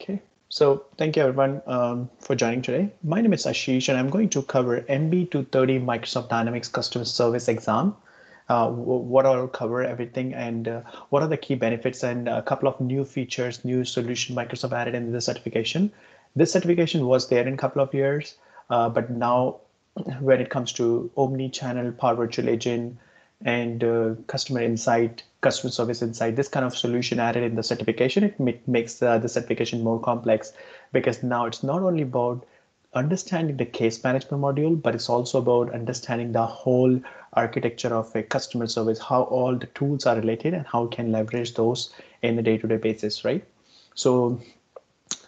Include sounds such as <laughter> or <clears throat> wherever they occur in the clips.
Okay, so thank you everyone um, for joining today. My name is Ashish and I'm going to cover MB230 Microsoft Dynamics Customer Service Exam. Uh, what I'll cover everything and uh, what are the key benefits and a couple of new features, new solution Microsoft added in the certification. This certification was there in a couple of years, uh, but now when it comes to omni-channel Power Virtual Agent and uh, customer insight, customer service insight, this kind of solution added in the certification, it makes uh, the certification more complex because now it's not only about understanding the case management module, but it's also about understanding the whole architecture of a customer service, how all the tools are related and how we can leverage those in the day-to-day basis, right? So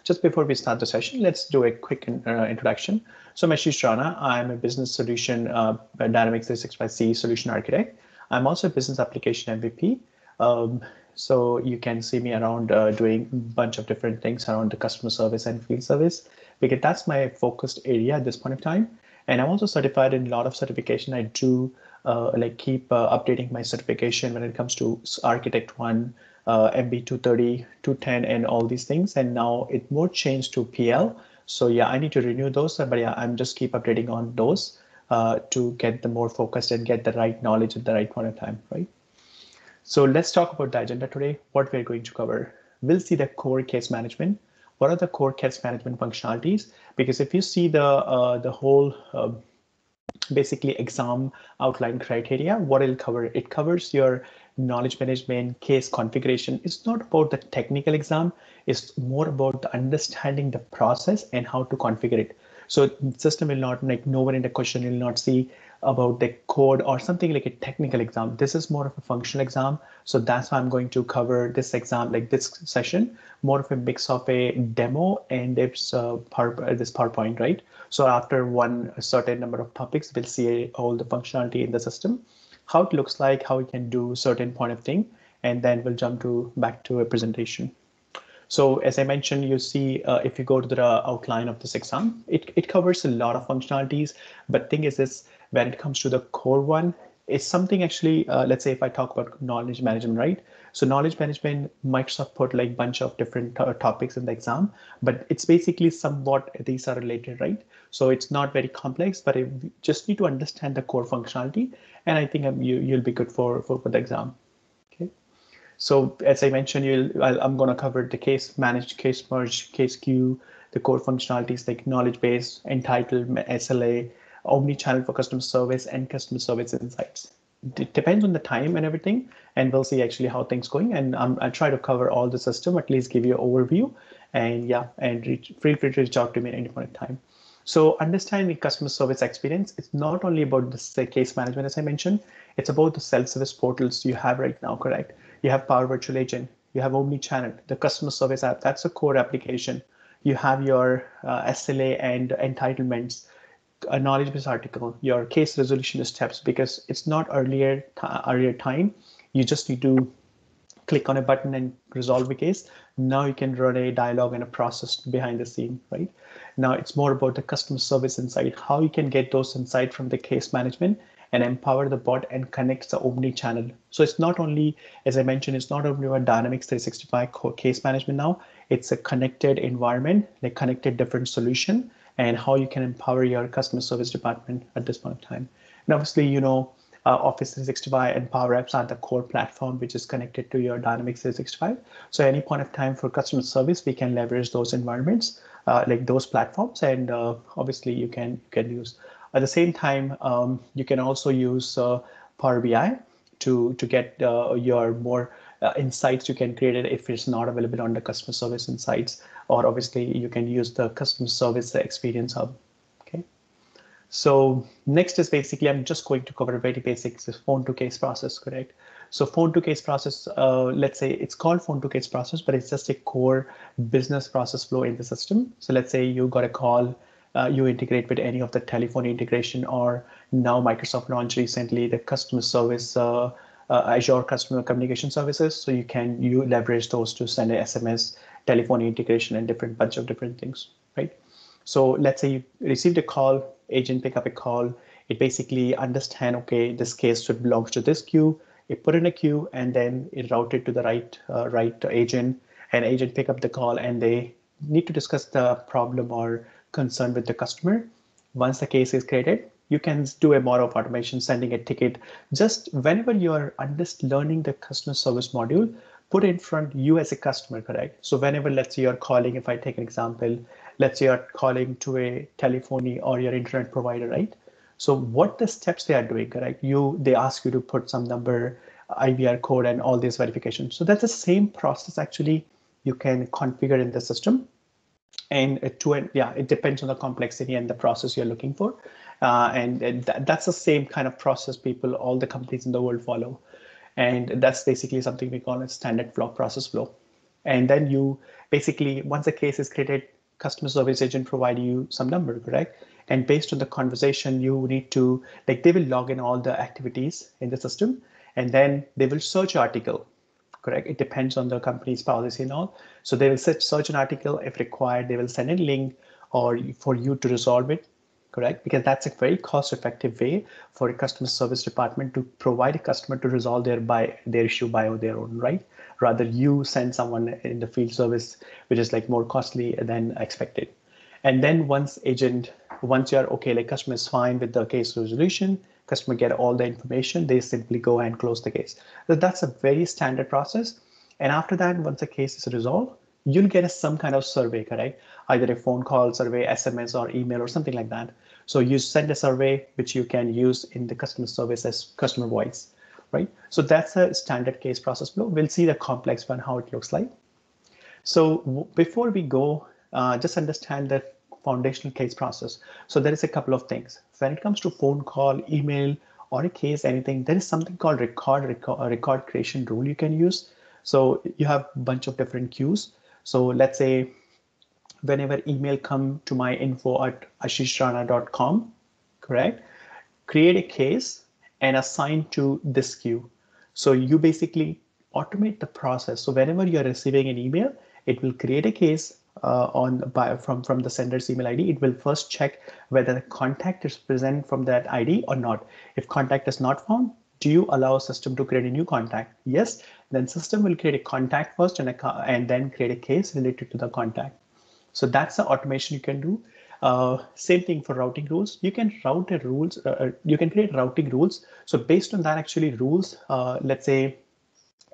just before we start the session, let's do a quick uh, introduction. So I'm Ashish Rana. I'm a business solution uh, Dynamics 365C solution architect. I'm also a business application MVP. Um, so you can see me around uh, doing a bunch of different things around the customer service and field service because that's my focused area at this point of time. And I'm also certified in a lot of certification. I do uh, like keep uh, updating my certification when it comes to Architect One, uh, MB 230, 210, and all these things. And now it more changed to PL. So yeah, I need to renew those, but yeah, I'm just keep updating on those uh, to get the more focused and get the right knowledge at the right point of time, right? So let's talk about the agenda today, what we're going to cover. We'll see the core case management. What are the core case management functionalities? Because if you see the uh, the whole uh, basically exam outline criteria, what it'll cover, it covers your knowledge management, case configuration. It's not about the technical exam. It's more about the understanding the process and how to configure it. So system will not like no one in the question will not see about the code or something like a technical exam. This is more of a functional exam. So that's why I'm going to cover this exam, like this session, more of a mix of a demo and it's uh, this PowerPoint, right? So after one certain number of topics, we'll see all the functionality in the system how it looks like, how we can do certain point of thing, and then we'll jump to back to a presentation. So as I mentioned, you see, uh, if you go to the outline of this exam, it, it covers a lot of functionalities, but thing is this, when it comes to the core one, it's something actually, uh, let's say if I talk about knowledge management, right? So knowledge management, Microsoft put like bunch of different topics in the exam, but it's basically somewhat these are related, right? So it's not very complex, but you just need to understand the core functionality. And I think um, you, you'll be good for, for, for the exam. So as I mentioned, you'll, i am going to cover the case managed, case merge, case queue, the core functionalities like knowledge base, entitled SLA, omni-channel for customer service and customer service insights. It depends on the time and everything, and we'll see actually how things going. And I'll try to cover all the system, at least give you an overview. And yeah, and reach, feel free to reach out to me at any point in time. So understanding customer service experience, it's not only about the case management, as I mentioned, it's about the self-service portals you have right now, correct? You have Power Virtual Agent, you have Omnichannel, the customer service app, that's a core application. You have your uh, SLA and entitlements, a knowledge base article, your case resolution steps, because it's not earlier, earlier time. You just need to click on a button and resolve a case. Now you can run a dialogue and a process behind the scene, right? Now it's more about the customer service insight, how you can get those insight from the case management and empower the bot and connect the omni channel. So it's not only, as I mentioned, it's not only about Dynamics 365 case management now, it's a connected environment, like connected different solution and how you can empower your customer service department at this point in time. And obviously, you know, uh, Office 365 and Power Apps are the core platform which is connected to your Dynamics 365. So any point of time for customer service, we can leverage those environments, uh, like those platforms, and uh, obviously you can you can use. At the same time, um, you can also use uh, Power BI to to get uh, your more uh, insights you can create it if it's not available on the customer service insights, or obviously you can use the customer service experience hub so next is basically, I'm just going to cover very basic phone to case process, correct? So phone to case process, uh, let's say it's called phone to case process, but it's just a core business process flow in the system. So let's say you got a call, uh, you integrate with any of the telephone integration or now Microsoft launched recently the customer service, uh, uh Azure customer communication services. So you can you leverage those to send an SMS, telephone integration and different bunch of different things, right? So let's say you received a call, agent pick up a call. It basically understand, okay, this case should belongs to this queue. It put in a queue and then it routed to the right uh, right agent and agent pick up the call and they need to discuss the problem or concern with the customer. Once the case is created, you can do a more of automation, sending a ticket. Just whenever you're learning the customer service module, put in front you as a customer, correct? So whenever, let's say you're calling, if I take an example, let's say you're calling to a telephony or your internet provider, right? So what the steps they are doing, correct? You they ask you to put some number, uh, IVR code, and all these verifications. So that's the same process actually you can configure in the system. And to it, yeah, it depends on the complexity and the process you're looking for. Uh, and, and th that's the same kind of process people, all the companies in the world follow. And that's basically something we call a standard flow process flow. And then you basically, once a case is created, customer service agent provide you some number, correct? And based on the conversation, you need to, like they will log in all the activities in the system and then they will search article, correct? It depends on the company's policy and all. So they will search, an article. If required, they will send a link or for you to resolve it correct? Because that's a very cost-effective way for a customer service department to provide a customer to resolve their by their issue by their own, right? Rather you send someone in the field service, which is like more costly than expected. And then once agent, once you're okay, like customer is fine with the case resolution, customer get all the information, they simply go and close the case. So that's a very standard process. And after that, once the case is resolved, you'll get a, some kind of survey, correct? Either a phone call survey, SMS or email or something like that. So you send a survey which you can use in the customer service as customer voice, right? So that's a standard case process flow. We'll see the complex one, how it looks like. So before we go, uh, just understand the foundational case process. So there is a couple of things. When it comes to phone call, email, or a case, anything, there is something called record, record, uh, record creation rule you can use. So you have a bunch of different queues. So let's say whenever email come to my info at ashishrana.com, correct? Create a case and assign to this queue. So you basically automate the process. So whenever you're receiving an email, it will create a case uh, on by from from the sender's email ID. It will first check whether the contact is present from that ID or not. If contact is not found, do you allow system to create a new contact? Yes, then system will create a contact first and a and then create a case related to the contact. So that's the automation you can do. Uh, same thing for routing rules. You can route the rules. Uh, uh, you can create routing rules. So based on that, actually rules. Uh, let's say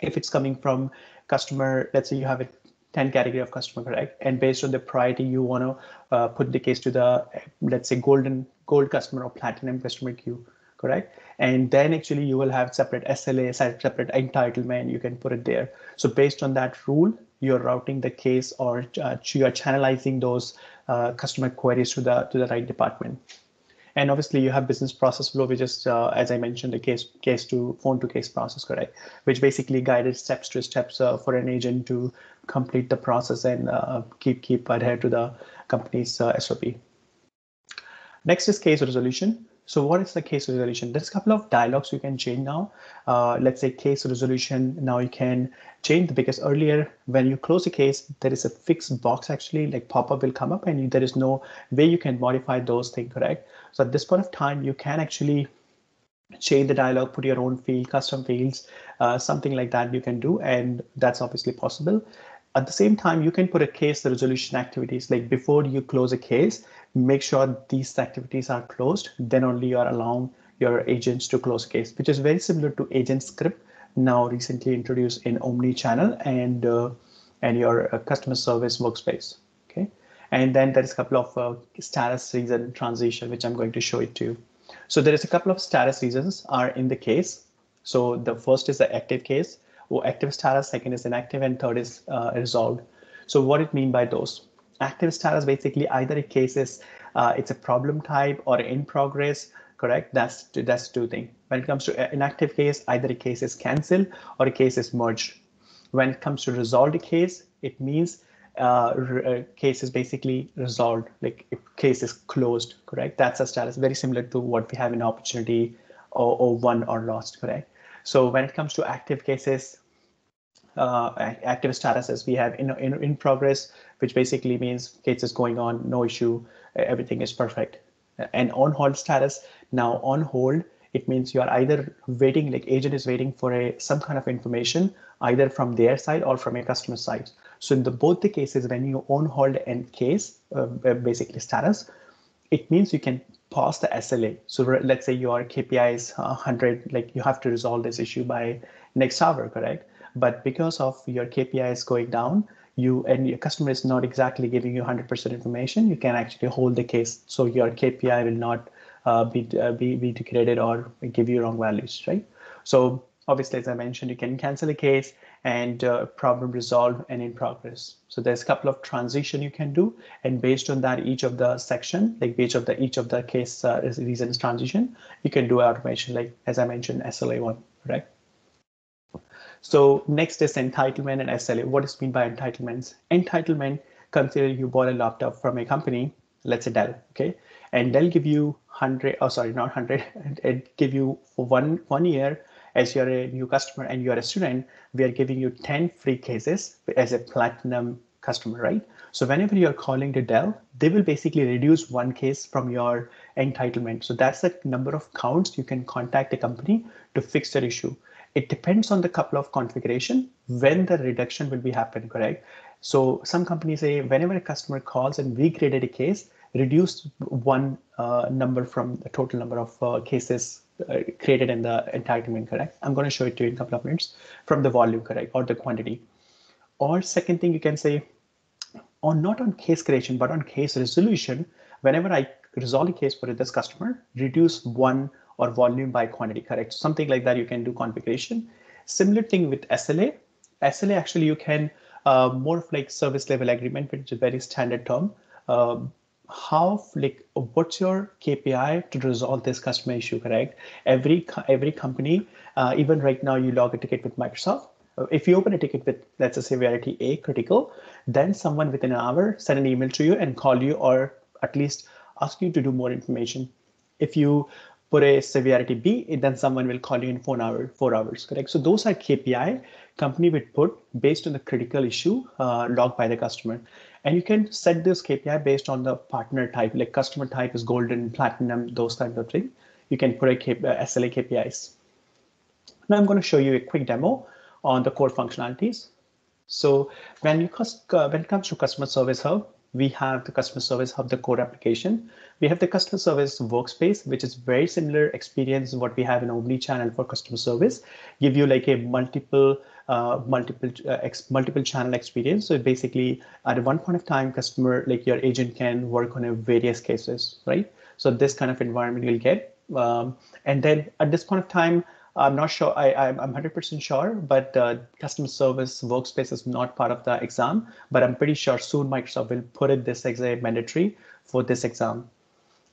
if it's coming from customer, let's say you have a 10 category of customer, correct? And based on the priority, you want to uh, put the case to the let's say golden gold customer or platinum customer queue, correct? And then actually you will have separate SLA, separate entitlement. You can put it there. So based on that rule, you're routing the case or uh, you're channelizing those uh, customer queries to the to the right department. And obviously you have business process flow, which is, uh, as I mentioned, the case case to phone to case process, correct? Which basically guided steps to steps uh, for an agent to complete the process and uh, keep keep adhere to the company's uh, SOP. Next is case resolution. So what is the case resolution? There's a couple of dialogues you can change now. Uh, let's say case resolution. Now you can change because earlier when you close a case, there is a fixed box actually like pop-up will come up and there is no way you can modify those things, correct? So at this point of time, you can actually change the dialogue, put your own field, custom fields, uh, something like that you can do. And that's obviously possible. At the same time, you can put a case resolution activities like before you close a case, make sure these activities are closed, then only you are allowing your agents to close case, which is very similar to agent script now recently introduced in Omni-channel and uh, and your uh, customer service workspace. Okay, and then there is a couple of uh, status reason transition, which I'm going to show it to you. So there is a couple of status reasons are in the case. So the first is the active case or active status, second is inactive, and third is uh, resolved. So what it mean by those? Active status basically either a case is uh, it's a problem type or in progress correct? That's that's two things when it comes to inactive case either a case is cancelled or a case is merged. When it comes to resolved case it means uh, uh, case is basically resolved like case is closed correct? That's a status very similar to what we have in opportunity or, or won or lost correct? So when it comes to active cases uh, active statuses we have in, in, in progress, which basically means case is going on, no issue, everything is perfect. And on hold status, now on hold, it means you are either waiting, like agent is waiting for a some kind of information, either from their side or from a customer side. So in the both the cases, when you on hold and case, uh, basically status, it means you can pause the SLA. So let's say your KPI is 100, like you have to resolve this issue by next hour, correct? But because of your KPI is going down, you and your customer is not exactly giving you 100% information, you can actually hold the case. So your KPI will not uh, be, uh, be, be degraded or give you wrong values, right? So obviously, as I mentioned, you can cancel a case and uh, problem resolved and in progress. So there's a couple of transition you can do, and based on that, each of the section, like each of the each of the case uh, reasons transition, you can do automation, like as I mentioned, SLA one, right? So next is entitlement and SLA. What is mean by entitlements? Entitlement, consider you bought a laptop from a company, let's say Dell, okay? And they'll give you 100, oh sorry, not 100, it <laughs> give you for one, one year as you're a new customer and you're a student, we are giving you 10 free cases as a platinum customer, right? So whenever you're calling to Dell, they will basically reduce one case from your entitlement. So that's the number of counts you can contact a company to fix their issue. It depends on the couple of configuration when the reduction will be happen, correct? So some companies say whenever a customer calls and we created a case, reduce one uh, number from the total number of uh, cases uh, created in the entitlement, correct? I'm going to show it to you in a couple of minutes from the volume, correct, or the quantity. Or second thing you can say, or not on case creation, but on case resolution, whenever I resolve a case for this customer, reduce one or volume by quantity, correct? Something like that you can do configuration. Similar thing with SLA. SLA actually you can uh, more of like service level agreement, which is a very standard term. Um, how like what's your KPI to resolve this customer issue, correct? Every every company, uh, even right now, you log a ticket with Microsoft. Uh, if you open a ticket with let's say severity A critical, then someone within an hour send an email to you and call you or at least ask you to do more information. If you put a severity B, then someone will call you in four hours, four hours, correct? So those are KPI company would put based on the critical issue uh, logged by the customer. And you can set this KPI based on the partner type, like customer type is golden, platinum, those kinds of thing. You can put a KPI, uh, SLA KPIs. Now I'm going to show you a quick demo on the core functionalities. So when you uh, when it comes to customer service hub, we have the customer service hub, the core application. We have the customer service workspace, which is very similar experience what we have in omni-channel for customer service. Give you like a multiple uh, multiple uh, ex- multiple channel experience. So basically, at one point of time, customer like your agent can work on a various cases, right? So this kind of environment you'll get, um, and then at this point of time, I'm not sure. I, I'm 100% sure, but uh, customer service workspace is not part of the exam. But I'm pretty sure soon Microsoft will put it this a mandatory for this exam.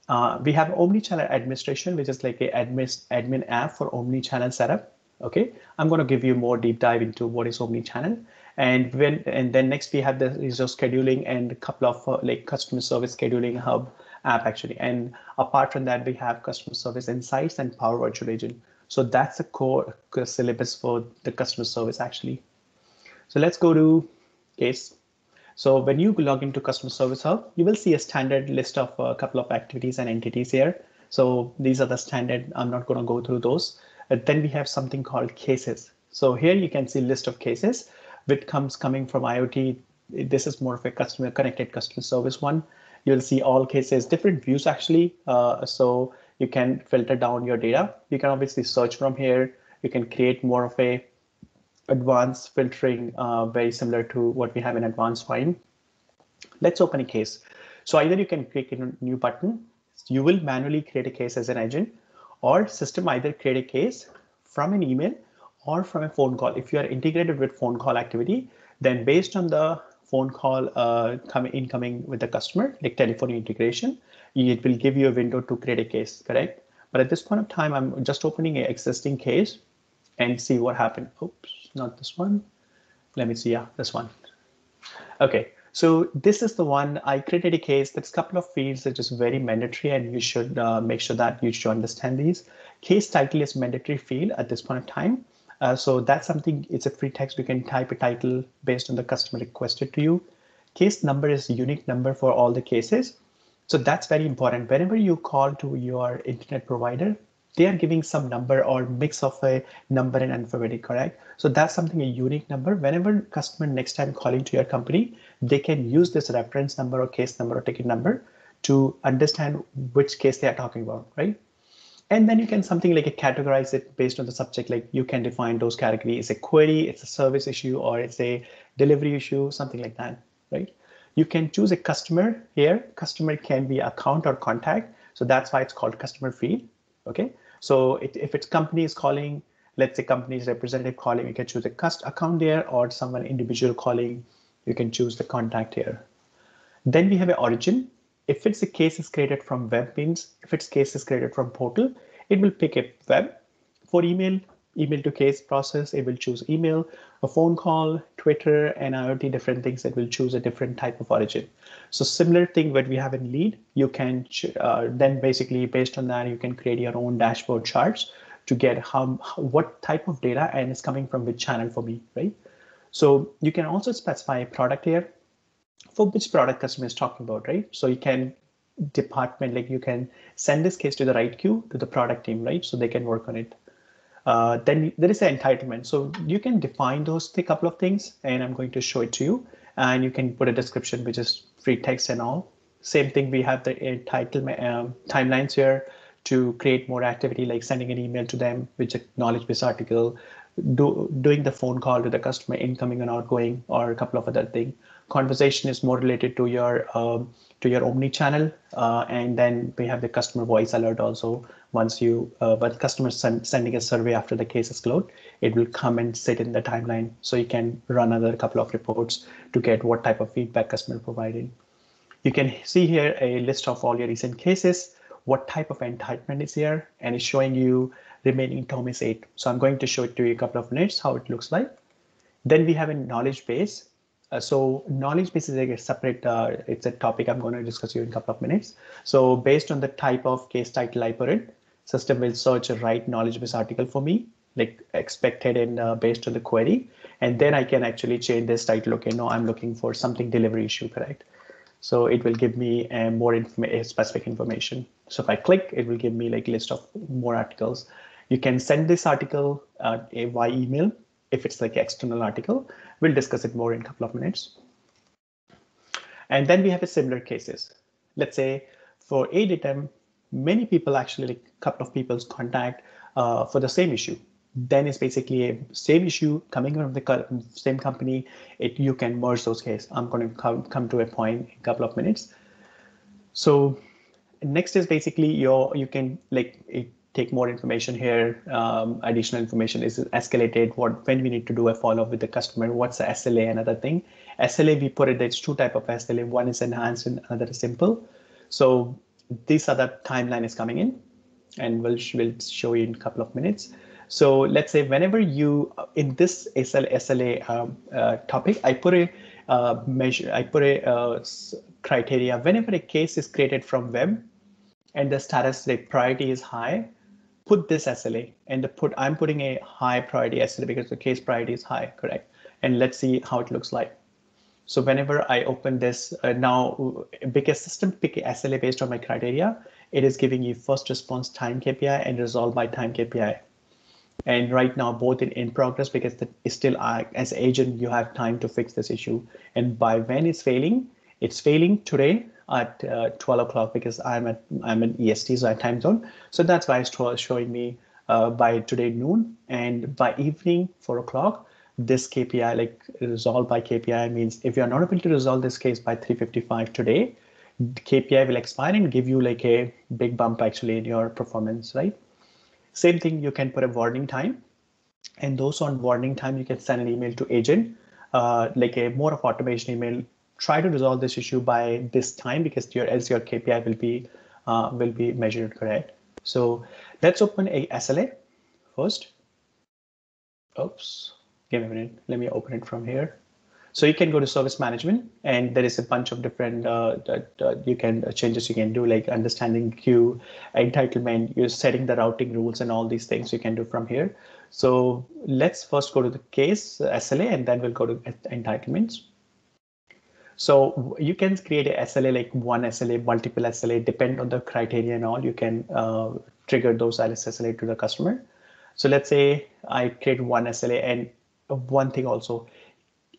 Uh, we have omni-channel administration, which is like a admin admin app for omni-channel setup. Okay, I'm going to give you more deep dive into what is omni-channel. And when and then next we have the resource scheduling and a couple of uh, like customer service scheduling hub app actually. And apart from that, we have customer service insights and Power Virtual Agent. So that's the core syllabus for the customer service actually. So let's go to case. So when you log into Customer Service Hub, you will see a standard list of a couple of activities and entities here. So these are the standard. I'm not going to go through those. But then we have something called cases. So here you can see list of cases which comes coming from IoT. This is more of a customer connected customer service one. You'll see all cases, different views actually. Uh, so you can filter down your data. You can obviously search from here. You can create more of a advanced filtering, uh, very similar to what we have in advanced find. Let's open a case. So either you can click a new button. You will manually create a case as an agent or system either create a case from an email or from a phone call. If you are integrated with phone call activity, then based on the phone call uh, coming incoming with the customer, like telephony integration, it will give you a window to create a case, correct? But at this point of time, I'm just opening an existing case and see what happened. Oops, not this one. Let me see, yeah, this one. Okay, so this is the one I created a case. There's a couple of fields that is very mandatory and you should uh, make sure that you should understand these. Case title is mandatory field at this point of time. Uh, so that's something, it's a free text. You can type a title based on the customer requested to you. Case number is unique number for all the cases. So that's very important. Whenever you call to your internet provider, they are giving some number or mix of a number and alphabetic, correct? So that's something a unique number. Whenever customer next time calling to your company, they can use this reference number or case number or ticket number to understand which case they are talking about, right? And then you can something like a categorize it based on the subject, like you can define those categories, a query, it's a service issue, or it's a delivery issue, something like that, right? You can choose a customer here. Customer can be account or contact. So that's why it's called customer field. Okay. So it, if it's company is calling, let's say company's representative calling, you can choose a cust account there or someone individual calling, you can choose the contact here. Then we have an origin. If it's a case is created from web means, if it's case is created from portal, it will pick a web. For email, email to case process, it will choose email, a phone call, Twitter, and IoT different things that will choose a different type of origin. So similar thing what we have in lead, you can uh, then basically based on that, you can create your own dashboard charts to get how what type of data and it's coming from which channel for me, right? So you can also specify a product here for which product customer is talking about, right? So you can department, like you can send this case to the right queue to the product team, right? So they can work on it. Uh, then there is an entitlement. So you can define those a couple of things, and I'm going to show it to you. And you can put a description, which is free text and all. Same thing, we have the entitlement um, timelines here to create more activity, like sending an email to them, which acknowledge this article, do, doing the phone call to the customer, incoming and outgoing, or a couple of other things. Conversation is more related to your um, to your omni channel, uh, and then we have the customer voice alert also, once you, uh, when customers send, sending a survey after the case is closed, it will come and sit in the timeline. So you can run another couple of reports to get what type of feedback customer provided. You can see here a list of all your recent cases, what type of entitlement is here, and it's showing you remaining term is eight. So I'm going to show it to you a couple of minutes, how it looks like. Then we have a knowledge base. Uh, so knowledge base is like a separate, uh, it's a topic I'm going to discuss you in a couple of minutes. So based on the type of case title I put in, system will search a right knowledge base article for me, like expected and uh, based on the query. And then I can actually change this title. Okay, no, I'm looking for something delivery issue, correct? So it will give me uh, more informa specific information. So if I click, it will give me like list of more articles. You can send this article uh, by email if it's like external article. We'll discuss it more in a couple of minutes. And then we have a similar cases. Let's say for A. Datum, many people actually, like a couple of people's contact uh, for the same issue. Then it's basically a same issue coming from the same company. It you can merge those cases. I'm going to come come to a point in a couple of minutes. So next is basically your you can like it, take more information here. Um, additional information is escalated. What when we need to do a follow up with the customer? What's the SLA? Another thing. SLA we put it. There's two type of SLA. One is enhanced and another is simple. So these are the timeline is coming in and we'll, we'll show you in a couple of minutes. So let's say whenever you, in this SL, SLA um, uh, topic, I put a uh, measure, I put a uh, criteria, whenever a case is created from web and the status the priority is high, put this SLA and the put, I'm putting a high priority SLA because the case priority is high, correct? And let's see how it looks like. So whenever I open this uh, now, because system pick SLA based on my criteria, it is giving you first response time KPI and resolve by time KPI. And right now, both in, in progress because the, still uh, as agent, you have time to fix this issue. And by when it's failing, it's failing today at uh, 12 o'clock because I'm at I'm in EST, so time zone. So that's why it's showing me uh, by today noon and by evening four o'clock this KPI, like resolved by KPI means if you're not able to resolve this case by 355 today, KPI will expire and give you like a big bump actually in your performance, right? Same thing, you can put a warning time and those on warning time, you can send an email to agent, uh, like a more of automation email. Try to resolve this issue by this time because your else your KPI will be uh, will be measured correct. So let's open a SLA first. Oops give me a minute. Let me open it from here. So you can go to service management and there is a bunch of different uh, uh, you can uh, changes you can do like understanding queue, entitlement, you're setting the routing rules and all these things you can do from here. So let's first go to the case SLA and then we'll go to entitlements. So you can create a SLA like one SLA, multiple SLA, depend on the criteria and all. You can uh, trigger those SLA to the customer. So let's say I create one SLA and one thing also,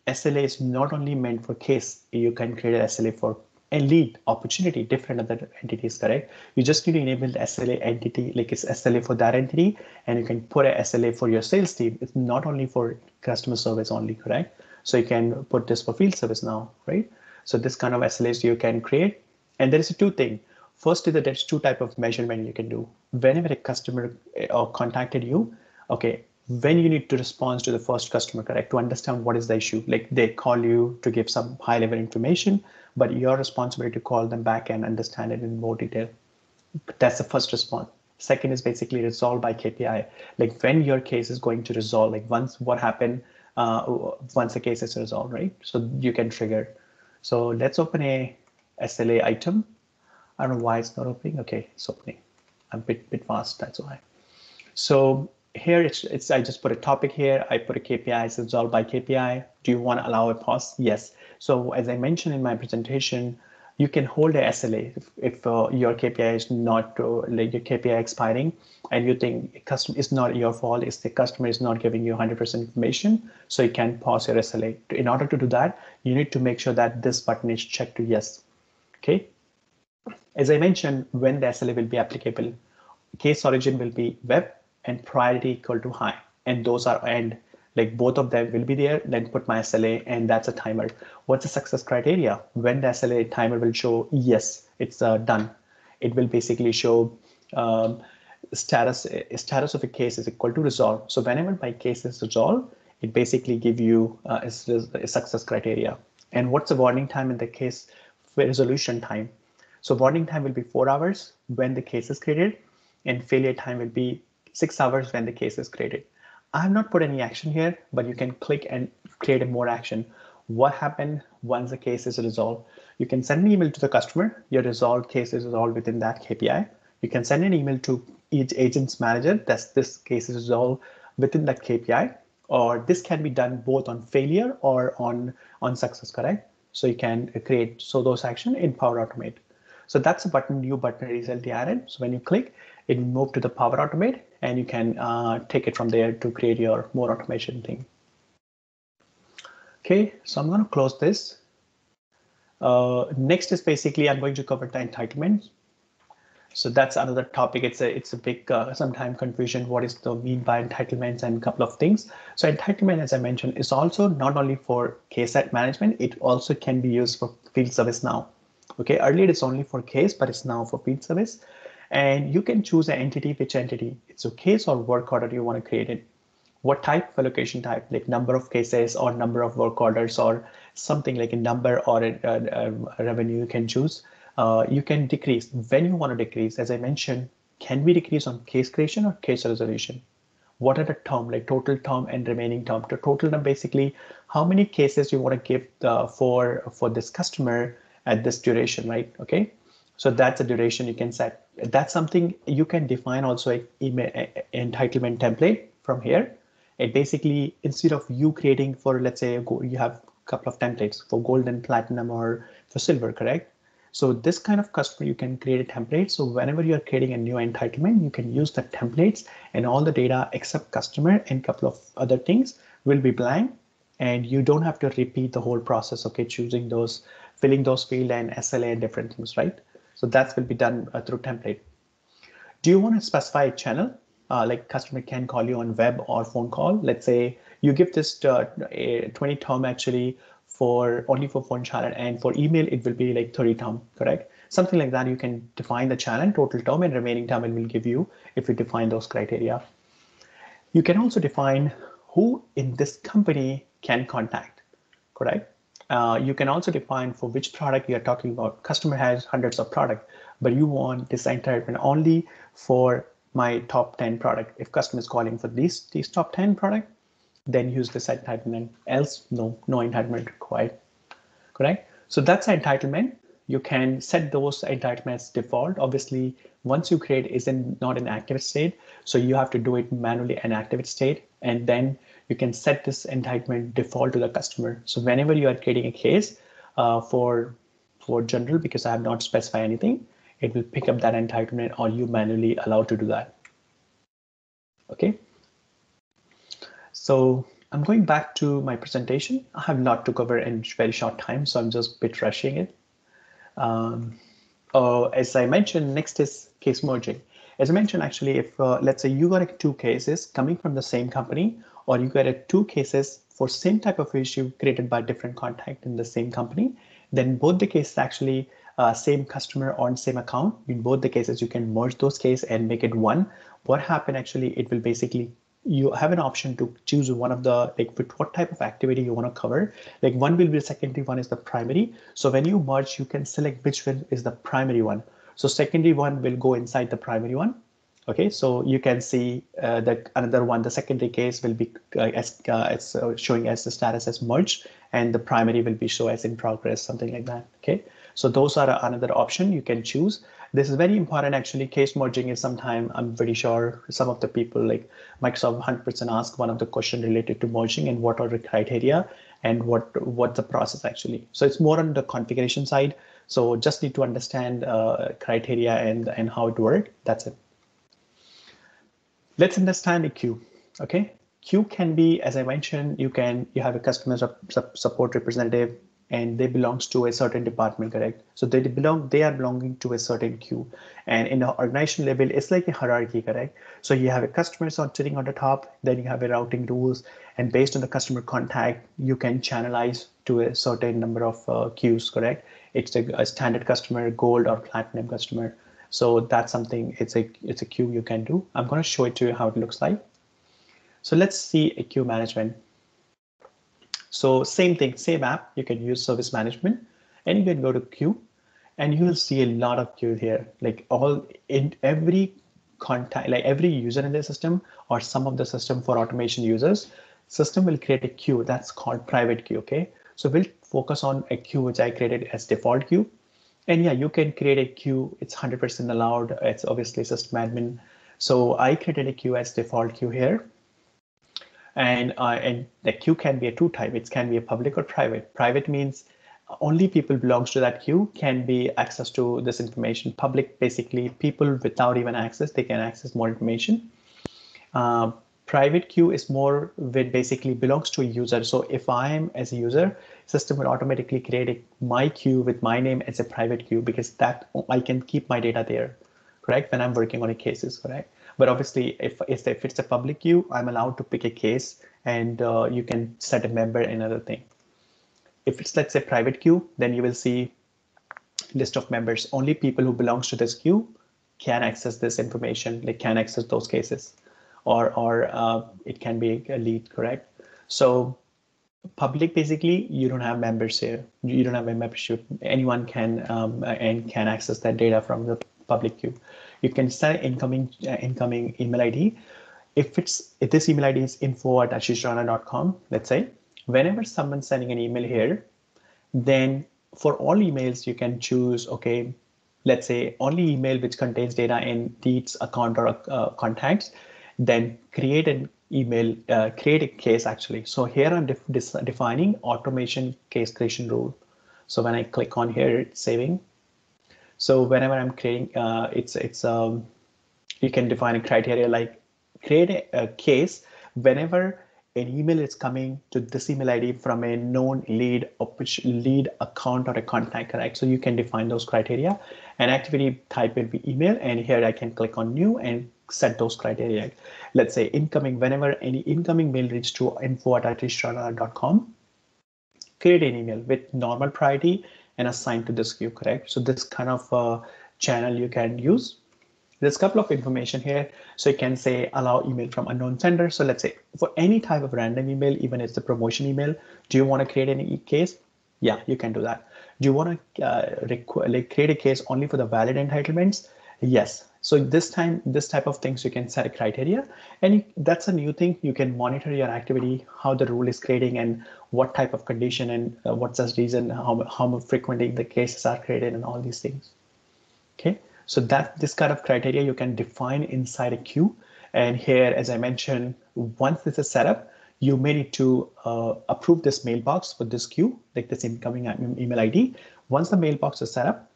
SLA is not only meant for case, you can create an SLA for a lead opportunity, different other entities, correct? You just need to enable the SLA entity, like it's SLA for that entity, and you can put a SLA for your sales team. It's not only for customer service only, correct? So you can put this for field service now, right? So this kind of SLAs you can create. And there is a two thing. First is that there's two type of measurement you can do. Whenever a customer or uh, contacted you, okay, when you need to respond to the first customer, correct, to understand what is the issue. Like they call you to give some high level information, but your responsibility to call them back and understand it in more detail. That's the first response. Second is basically resolved by KPI. Like when your case is going to resolve, like once what happened, Uh, once the case is resolved, right? So you can trigger. So let's open a SLA item. I don't know why it's not opening. Okay, it's opening. I'm a bit, bit fast, that's why. So here it's, it's I just put a topic here. I put a KPI, it's resolved by KPI. Do you want to allow a pause? Yes. So as I mentioned in my presentation, you can hold a SLA if, if uh, your KPI is not uh, like your KPI expiring and you think customer is not your fault, is the customer is not giving you 100% information, so you can pause your SLA. In order to do that, you need to make sure that this button is checked to yes. Okay. As I mentioned, when the SLA will be applicable, case origin will be web and priority equal to high, and those are end like both of them will be there, then put my SLA and that's a timer. What's the success criteria? When the SLA timer will show, yes, it's uh, done. It will basically show um, status, status of a case is equal to resolve. So whenever my case is resolved, it basically give you uh, a, a success criteria. And what's the warning time in the case resolution time? So warning time will be four hours when the case is created and failure time will be six hours when the case is created. I have not put any action here, but you can click and create a more action. What happened once the case is resolved? You can send an email to the customer. Your resolved case is resolved within that KPI. You can send an email to each agent's manager that this case is resolved within that KPI, or this can be done both on failure or on, on success, correct? So you can create so those action in Power Automate. So that's a button, new button recently added. So when you click, it move to the Power Automate and you can uh, take it from there to create your more automation thing. Okay, so I'm going to close this. Uh, next is basically I'm going to cover the entitlements. So that's another topic. It's a it's a big uh, sometime confusion. What is the mean by entitlements and a couple of things. So entitlement, as I mentioned, is also not only for KSAT management. It also can be used for field service now. Okay, earlier it's only for case, but it's now for field service and you can choose an entity, which entity. It's a case or work order you want to create it. What type of allocation type, like number of cases or number of work orders or something like a number or a, a, a revenue you can choose. Uh, you can decrease when you want to decrease. As I mentioned, can we decrease on case creation or case resolution? What are the term, like total term and remaining term? The total term basically how many cases you want to give the, for for this customer at this duration, right? Okay, so that's a duration you can set. That's something you can define also a, a, entitlement template from here. It basically, instead of you creating for, let's say, you have a couple of templates for gold and platinum or for silver, correct? So this kind of customer, you can create a template. So whenever you're creating a new entitlement, you can use the templates and all the data except customer and couple of other things will be blank. And you don't have to repeat the whole process, okay, choosing those, filling those field and SLA and different things, right? So that will be done uh, through template. Do you want to specify a channel? Uh, like customer can call you on web or phone call. Let's say you give this uh, 20 term actually for only for phone channel and for email, it will be like 30 term, correct? Something like that, you can define the channel total term and remaining term it will give you if you define those criteria. You can also define who in this company can contact, correct? Uh, you can also define for which product you're talking about. Customer has hundreds of product, but you want this entitlement only for my top 10 product. If customer is calling for these, these top 10 product, then use this entitlement. Else, no, no entitlement required. Correct? So that's entitlement. You can set those entitlements default. Obviously, once you create is in not an active state, so you have to do it manually an active state, and then you can set this entitlement default to the customer. So whenever you are creating a case uh, for for general, because I have not specified anything, it will pick up that entitlement or you manually allowed to do that. Okay. So I'm going back to my presentation. I have a lot to cover in very short time, so I'm just bit rushing it. Um, uh, as I mentioned, next is case merging. As I mentioned, actually, if uh, let's say you got two cases coming from the same company, or you get two cases for same type of issue created by different contact in the same company, then both the cases actually uh, same customer on same account. In both the cases, you can merge those cases and make it one. What happened actually, it will basically you have an option to choose one of the like with what type of activity you want to cover. Like one will be the secondary, one is the primary. So when you merge, you can select which one is the primary one. So secondary one will go inside the primary one. Okay, so you can see uh, that another one, the secondary case will be uh, as uh, it's uh, showing as the status as merged, and the primary will be show as in progress, something like that. Okay, so those are another option you can choose. This is very important actually. Case merging is sometime I'm pretty sure some of the people like Microsoft 100% ask one of the question related to merging and what are the criteria and what what the process actually. So it's more on the configuration side. So just need to understand uh, criteria and and how it works. That's it. Let's understand a queue. Okay, queue can be as I mentioned. You can you have a customer support representative and they belongs to a certain department correct so they belong they are belonging to a certain queue and in the organization level it's like a hierarchy correct so you have a customer sitting on the top then you have a routing rules and based on the customer contact you can channelize to a certain number of uh, queues correct it's a, a standard customer gold or platinum customer so that's something it's a it's a queue you can do i'm going to show it to you how it looks like so let's see a queue management so same thing, same app, you can use service management and you can go to queue and you will see a lot of queue here, like all in every contact, like every user in the system or some of the system for automation users, system will create a queue that's called private queue. Okay. So we'll focus on a queue, which I created as default queue. And yeah, you can create a queue. It's 100% allowed. It's obviously system admin. So I created a queue as default queue here and uh, and the queue can be a two type it can be a public or private private means only people belongs to that queue can be access to this information public basically people without even access they can access more information uh, private queue is more with basically belongs to a user so if i am as a user system will automatically create a, my queue with my name as a private queue because that i can keep my data there correct when i'm working on a cases correct but obviously, if, if if it's a public queue, I'm allowed to pick a case and uh, you can set a member and other thing. If it's, let's say, private queue, then you will see list of members. Only people who belongs to this queue can access this information, they can access those cases, or, or uh, it can be a lead, correct? So public, basically, you don't have members here. You don't have a membership. Anyone can um, and can access that data from the public queue you can set incoming uh, incoming email ID. If it's if this email ID is info at ashishrana.com, let's say, whenever someone's sending an email here, then for all emails you can choose okay, let's say only email which contains data in Deeds account or uh, contacts, then create an email, uh, create a case actually. So here I'm def defining automation case creation rule. So when I click on here, it's saving. So whenever I'm creating, uh, it's it's um, you can define a criteria like create a, a case whenever an email is coming to this email ID from a known lead or which lead account or a contact, correct? So you can define those criteria and activity type will be email. And here I can click on new and set those criteria. Let's say incoming, whenever any incoming mail reaches to info at create an email with normal priority and assign to this queue, correct? So this kind of uh, channel you can use. There's a couple of information here. So you can say allow email from unknown sender. So let's say for any type of random email, even it's a promotion email, do you want to create any case? Yeah, you can do that. Do you want to uh, like create a case only for the valid entitlements? Yes, so this time, this type of things you can set a criteria and that's a new thing. You can monitor your activity, how the rule is creating and what type of condition and uh, what's the reason, how, how frequently the cases are created and all these things. Okay, so that this kind of criteria you can define inside a queue. And here, as I mentioned, once this is set up, you may need to uh, approve this mailbox for this queue, like this incoming email ID. Once the mailbox is set up,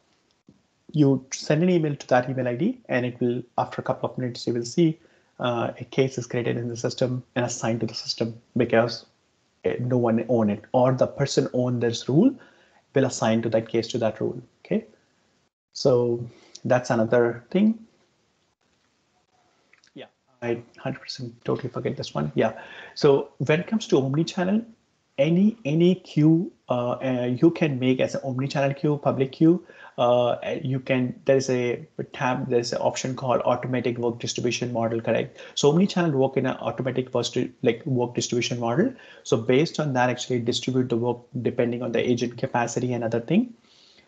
you send an email to that email ID and it will, after a couple of minutes, you will see uh, a case is created in the system and assigned to the system because no one own it or the person own this rule will assign to that case to that rule. Okay, so that's another thing. Yeah, I 100% totally forget this one. Yeah, so when it comes to omni-channel, any any queue uh, uh, you can make as an omni-channel queue, public queue. Uh, you can there's a tab there's an option called automatic work distribution model correct? So omni-channel work in an automatic first like work distribution model. So based on that actually distribute the work depending on the agent capacity and other thing.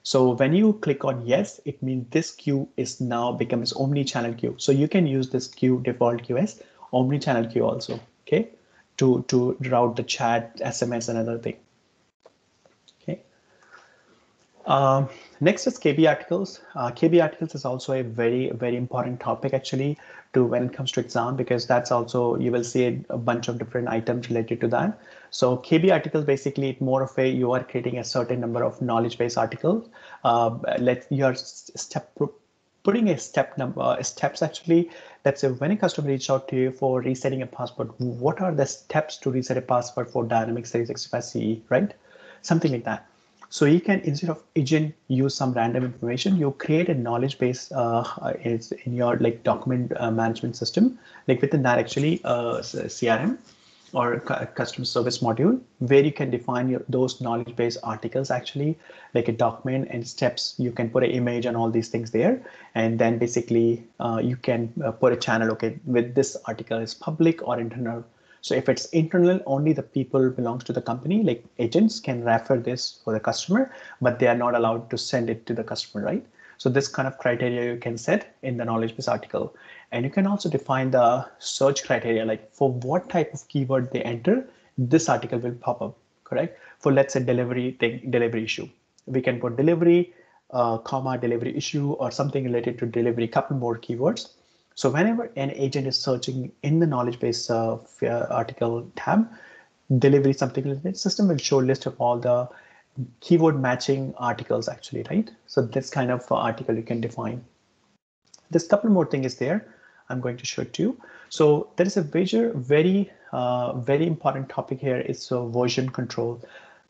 So when you click on yes it means this queue is now becomes omni-channel queue. So you can use this queue default queue as omni-channel queue also okay to to route the chat sms and other thing okay um, next is KB articles. Uh, KB articles is also a very, very important topic actually to when it comes to exam because that's also you will see a, bunch of different items related to that. So KB articles basically it's more of a you are creating a certain number of knowledge base articles. Uh, let your step putting a step number uh, steps actually let's say when a customer reaches out to you for resetting a password what are the steps to reset a password for dynamics 365 ce right? Something like that. So you can, instead of agent, use some random information, you create a knowledge base uh, in your like document uh, management system, like within that actually uh, CRM or customer service module, where you can define your, those knowledge base articles actually like a document and steps. You can put an image and all these things there. And then basically uh, you can uh, put a channel, okay, with this article is public or internal so if it's internal, only the people belongs to the company, like agents can refer this for the customer, but they are not allowed to send it to the customer, right? So this kind of criteria you can set in the knowledge base article. And you can also define the search criteria, like for what type of keyword they enter, this article will pop up, correct? For let's say delivery thing, delivery issue. We can put delivery, uh, comma, delivery issue, or something related to delivery, couple more keywords. So whenever an agent is searching in the knowledge base uh, article tab, delivery something that, system will show list of all the keyword matching articles actually, right? So this kind of uh, article you can define. This couple more thing is there. I'm going to show it to you. So there is a major, very, uh, very important topic here is uh, version control.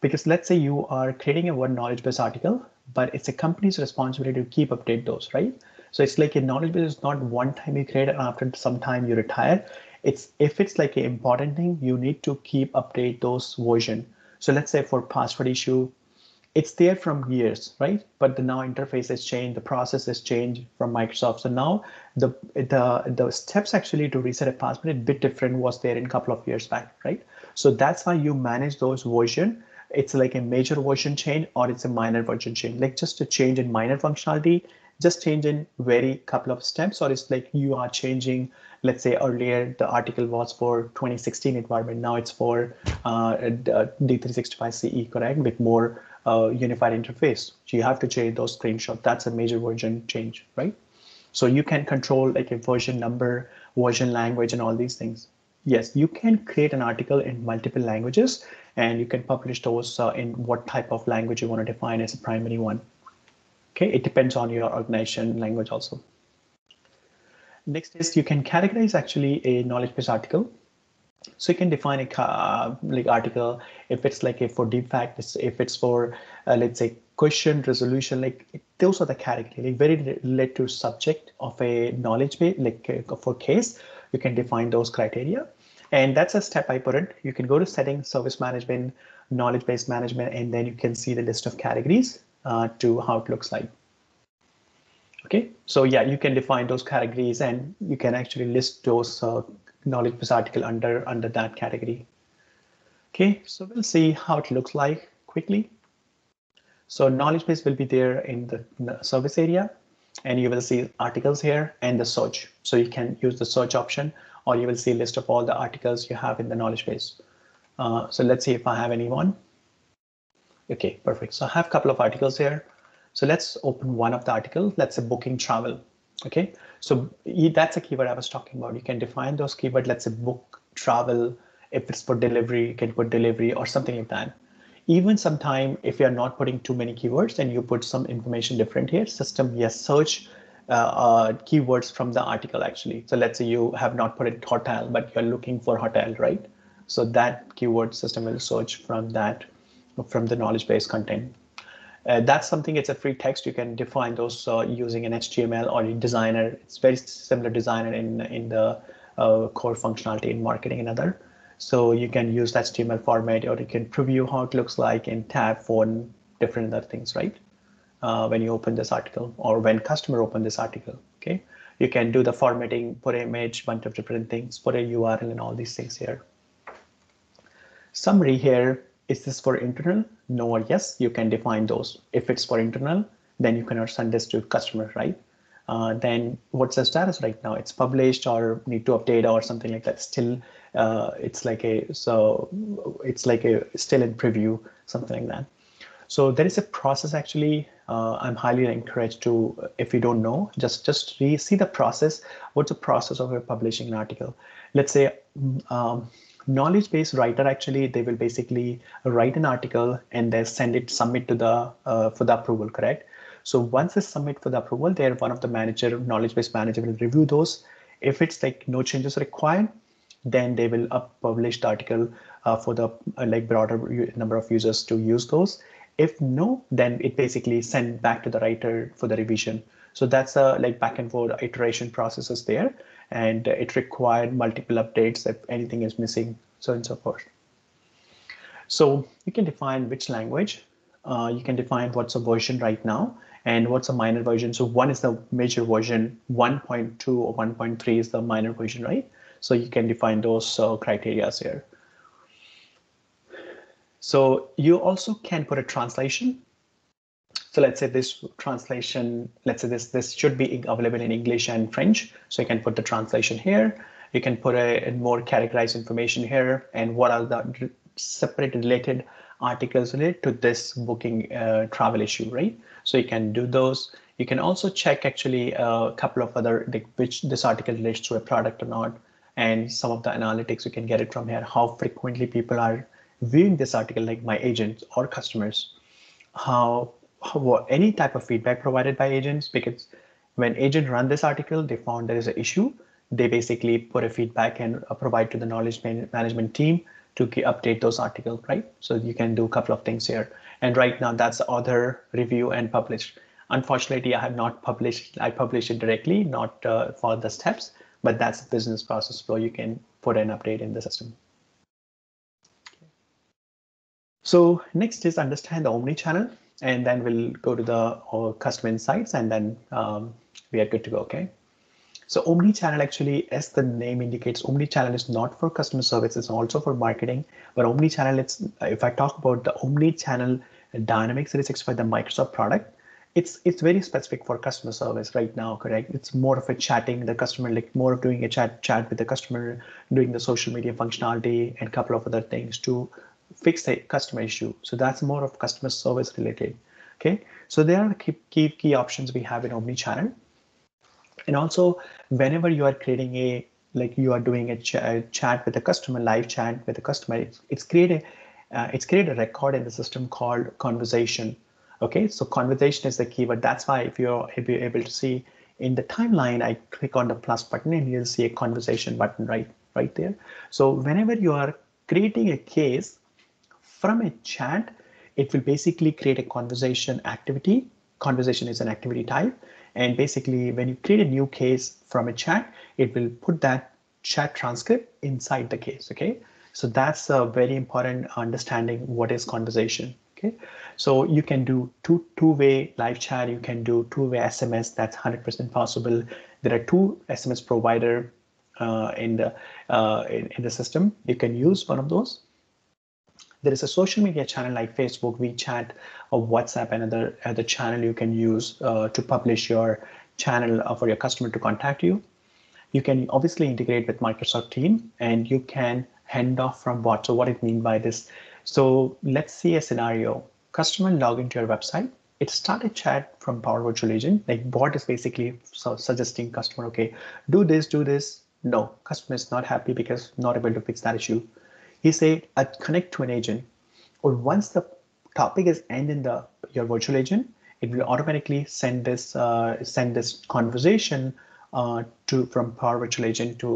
Because let's say you are creating a one knowledge base article, but it's a company's responsibility to keep update those, right? So it's like a knowledge base is not one time you create and after some time you retire. It's if it's like an important thing, you need to keep update those version. So let's say for password issue, it's there from years, right? But the now interface has changed, the process has changed from Microsoft. So now the the the steps actually to reset a password a bit different was there in a couple of years back, right? So that's why you manage those version. It's like a major version change or it's a minor version change, like just a change in minor functionality just change in very couple of steps or it's like you are changing let's say earlier the article was for 2016 environment now it's for uh, d365 ce correct with more uh, unified interface. So you have to change those screenshots. That's a major version change right? So you can control like a version number version language and all these things. Yes you can create an article in multiple languages and you can publish those uh, in what type of language you want to define as a primary one. Okay, it depends on your organization language also. Next is you can categorize actually a knowledge base article. So you can define a uh, like article if it's like a for defect, if it's for uh, let's say question resolution, like those are the category like very related to subject of a knowledge base, like uh, for case, you can define those criteria. And that's a step I put it. You can go to settings, service management, knowledge base management, and then you can see the list of categories uh, to how it looks like. Okay, so yeah, you can define those categories and you can actually list those uh, knowledge base article under, under that category. Okay, so we'll see how it looks like quickly. So knowledge base will be there in the, in the service area and you will see articles here and the search. So you can use the search option or you will see a list of all the articles you have in the knowledge base. Uh, so let's see if I have anyone. Okay, perfect. So I have a couple of articles here. So let's open one of the articles. Let's say booking travel. Okay, so that's a keyword I was talking about. You can define those keywords. Let's say book travel. If it's for delivery, you can put delivery or something like that. even sometime if you're not putting too many keywords and you put some information different here, system, yes, search uh, uh, keywords from the article actually. So let's say you have not put it hotel, but you're looking for hotel, right? So that keyword system will search from that, from the knowledge base content. Uh, that's something, it's a free text. You can define those uh, using an HTML or a designer. It's very similar designer in, in the uh, core functionality in marketing and other. So you can use HTML format or you can preview how it looks like in tab, font, different other things, right? uh, when you open this article or when customer open this article. Okay, you can do the formatting, put image, bunch of different things, put a URL and all these things here. Summary here, is this for internal? No or yes, you can define those. If it's for internal, then you cannot send this to customer, right? Uh, then what's the status right now? It's published or need to update or something like that. Still, uh, it's like a so it's like a still in preview, something like that. So there is a process actually. Uh, I'm highly encouraged to, if you don't know, just just re see the process. What's the process of publishing an article? Let's say um, knowledge-based writer actually they will basically write an article and they send it submit to the uh, for the approval. Correct. So once they submit for the approval, there one of the manager knowledge-based manager will review those. If it's like no changes required, then they will up publish the article uh, for the uh, like broader number of users to use those if no, then it basically send back to the writer for the revision. So that's a like back and forth iteration processes there, and it required multiple updates if anything is missing, so and so forth. So you can define which language, uh, you can define what's a version right now and what's a minor version. So one is the major version, 1.2 or 1.3 is the minor version, right? So you can define those uh, criteria here. So you also can put a translation. So let's say this translation, let's say this, this should be available in English and French. So you can put the translation here. You can put a, a more categorized information here and what are the separate related articles related to this booking uh, travel issue, right? So you can do those. You can also check actually a couple of other, like which this article relates to a product or not. And some of the analytics, you can get it from here, how frequently people are viewing this article, like my agents or customers, how any type of feedback provided by agents, because when agent run this article, they found there is an issue. They basically put a feedback and uh, provide to the knowledge management team to update those articles, right? So you can do a couple of things here. And right now that's the author review and publish. Unfortunately, I have not published, I publish it directly, not uh, for the steps, but that's the business process flow. You can put an update in the system. So next is understand the omni-channel, and then we'll go to the uh, customer insights, and then um, we are good to go. Okay. So omni-channel actually, as the name indicates, omni-channel is not for customer service; it's also for marketing. But omni-channel, it's if I talk about the omni-channel Dynamics 365, the Microsoft product, it's it's very specific for customer service right now. Correct? It's more of a chatting the customer, like more of doing a chat chat with the customer, doing the social media functionality, and a couple of other things to fix a customer issue. So that's more of customer service related. Okay, so there are key, key, key options we have in Omnichannel. And also, whenever you are creating a like you are doing a, ch a chat with a customer, live chat with a customer, it's, it's created uh, it's created a record in the system called conversation. Okay, so conversation is the keyword. That's why if you're if you're able to see in the timeline, I click on the plus button and you'll see a conversation button right right there. So whenever you are creating a case from a chat, it will basically create a conversation activity. Conversation is an activity type. And basically, when you create a new case from a chat, it will put that chat transcript inside the case. Okay. So that's a very important understanding what is conversation. Okay. So you can do two two-way live chat. You can do two-way SMS. That's 100% possible. There are two SMS provider uh, in the uh, in, in the system. You can use one of those there is a social media channel like Facebook, WeChat, or WhatsApp, another other channel you can use uh, to publish your channel for your customer to contact you. You can obviously integrate with Microsoft Team and you can hand off from bot. So what it mean by this? So let's see a scenario. Customer log into your website. It started chat from Power Virtual Agent. Like bot is basically so suggesting customer, okay, do this, do this. No, customer is not happy because not able to fix that issue he said, i connect to an agent. Or once the topic is end in the your virtual agent, it will automatically send this uh, send this conversation uh, to from Power Virtual Agent to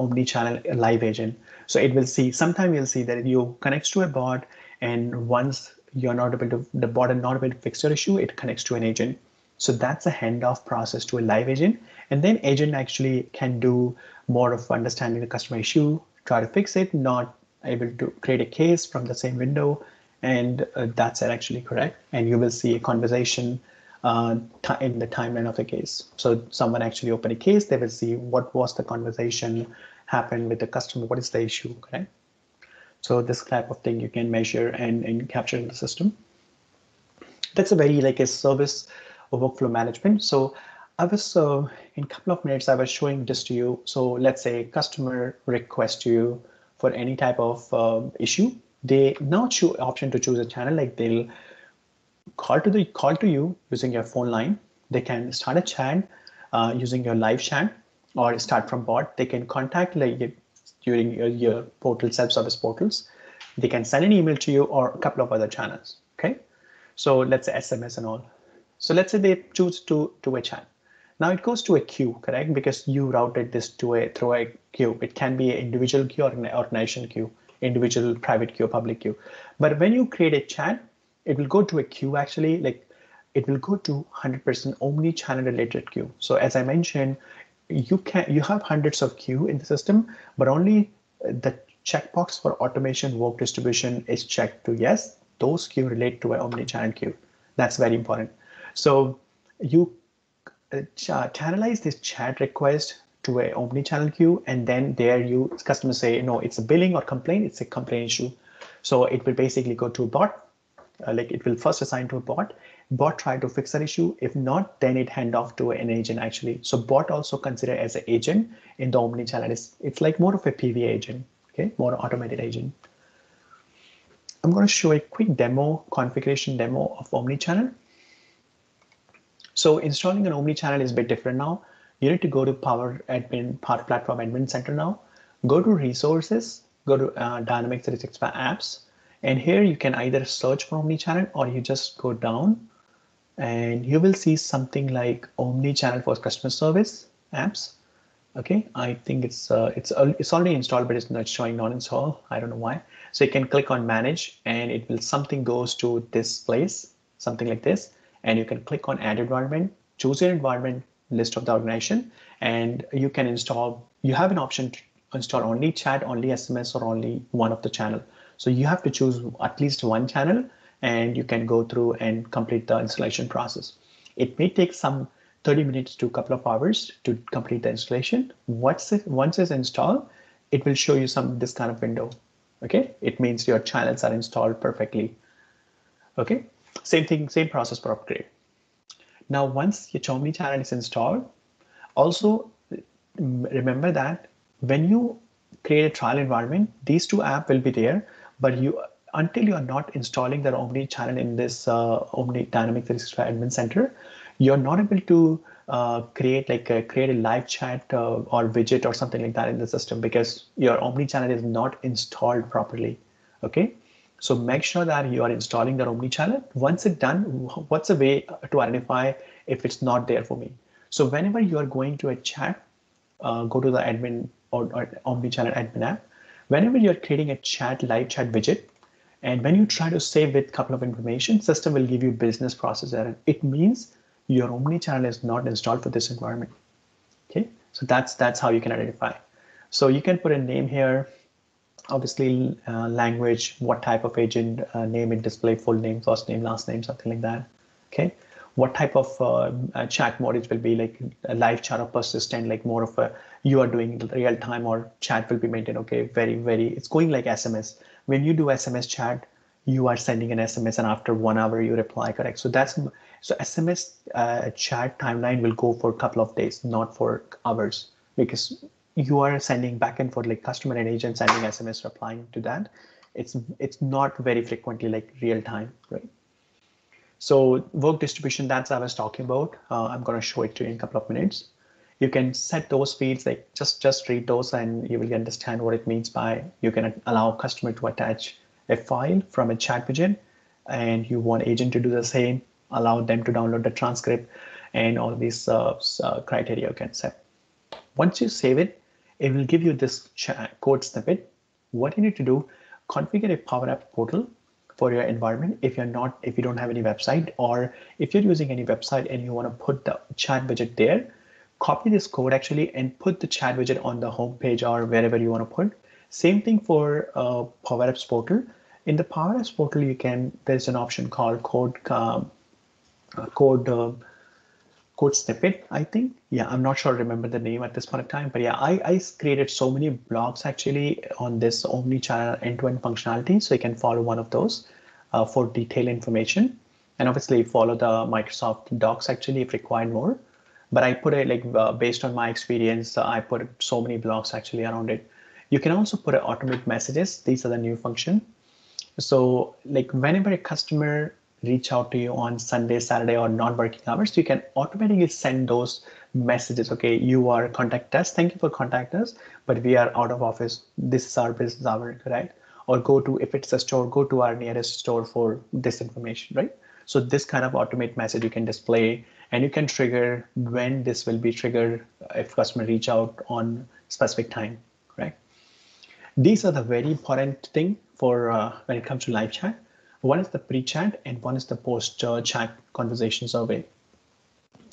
Omni-channel Live Agent. So it will see. Sometime you'll see that you connects to a bot, and once you're not able to the bot is not able to fix your issue, it connects to an agent. So that's a handoff process to a live agent, and then agent actually can do more of understanding the customer issue, try to fix it, not able to create a case from the same window, and uh, that's actually correct. And you will see a conversation uh, in the timeline of the case. So someone actually opened a case, they will see what was the conversation happened with the customer, what is the issue, correct? So this type of thing you can measure and, and capture in the system. That's a very like a service or workflow management. So I was uh, in a couple of minutes, I was showing this to you. So let's say customer request you for any type of uh, issue. They now choose option to choose a channel like they'll call to the call to you using your phone line. They can start a chat uh, using your live chat or start from bot. They can contact like during your, your portal self-service portals. They can send an email to you or a couple of other channels. Okay, so let's say SMS and all. So let's say they choose to to a chat. Now it goes to a queue, correct? Because you routed this to a through a queue. It can be an individual queue or an organization queue, individual private queue, public queue. But when you create a chat, it will go to a queue actually like it will go to 100% omni-channel related queue. So as I mentioned, you can you have hundreds of queue in the system, but only the checkbox for automation work distribution is checked to yes, those queue relate to an omni-channel queue. That's very important. So you uh, channelize this chat request to a omni-channel queue, and then there you customers say, no, it's a billing or complaint, it's a complaint issue. So it will basically go to a bot uh, like it will first assign to a bot. Bot try to fix that issue. If not then it hand off to an agent actually. So bot also consider as an agent in the omni channel it's, it's like more of a pv agent okay? More automated agent. I'm going to show a quick demo configuration demo of omni channel so installing an omni channel is a bit different now you need to go to power admin power platform admin center now go to resources go to uh, dynamics 365 apps and here you can either search for omni-channel or you just go down and you will see something like omni-channel for customer service apps. Okay, I think it's uh, it's uh, it's already installed, but it's not showing non-install. I don't know why. So you can click on manage and it will something goes to this place, something like this. And you can click on add environment, choose your environment list of the organization, and you can install, you have an option to install only chat, only SMS, or only one of the channel. So you have to choose at least one channel and you can go through and complete the installation process. It may take some 30 minutes to a couple of hours to complete the installation. Once, it, once it's installed, it will show you some this kind of window. Okay, it means your channels are installed perfectly. Okay, same thing, same process for upgrade. Now, once your Omni channel is installed, also remember that when you create a trial environment, these two apps will be there, but you until you are not installing the Omni channel in this uh, Omni Dynamic 365 Admin Center, you're not able to uh, create like create a live chat uh, or widget or something like that in the system because your Omni channel is not installed properly. Okay, so make sure that you are installing the Omni channel. Once it's done, what's a way to identify if it's not there for me? So whenever you are going to a chat, uh, go to the admin or, or Omni channel admin app whenever you're creating a chat, live chat widget, and when you try to save with a couple of information, system will give you business process error. It means your omni-channel is not installed for this environment. Okay, so that's that's how you can identify. So you can put a name here, obviously uh, language, what type of agent, uh, name and display, full name, first name, last name, something like that. Okay, what type of uh, uh, chat mode it will be like a live chat or persistent like more of a you are doing real time or chat will be maintained okay? Very very it's going like sms when you do sms chat you are sending an sms and after one hour you reply correct? So that's so sms uh, chat timeline will go for a couple of days not for hours because you are sending back and forth like customer and agent sending sms replying to that it's it's not very frequently like real time right so work distribution, that's I was talking about. Uh, I'm going to show it to you in a couple of minutes. You can set those fields, like just, just read those and you will understand what it means by you can allow customer to attach a file from a chat widget and you want agent to do the same, allow them to download the transcript and all these uh, uh, criteria you can set. Once you save it, it will give you this code snippet. What you need to do, configure a Power App portal for your environment if you're not if you don't have any website or if you're using any website and you want to put the chat widget there copy this code actually and put the chat widget on the home page or wherever you want to put same thing for uh, Power Apps portal in the Power Apps portal you can there's an option called code um, code uh, code snippet, I think. Yeah, I'm not sure I remember the name at this point of time, but yeah, I, I created so many blocks actually on this omni-channel end-to-end functionality. So you can follow one of those uh, for detailed information and obviously follow the Microsoft docs actually if required more. But I put it like uh, based on my experience, uh, I put so many blocks actually around it. You can also put automate messages. These are the new function. So like whenever a customer reach out to you on Sunday, Saturday, or non-working hours, you can automatically send those messages. Okay, you are contact us. Thank you for contact us, but we are out of office. This is our business hour, right? Or go to if it's a store, go to our nearest store for this information, right? So this kind of automate message you can display and you can trigger when this will be triggered if customer reach out on specific time, right? These are the very important thing for uh, when it comes to live chat one is the pre-chat and one is the post-chat conversation survey.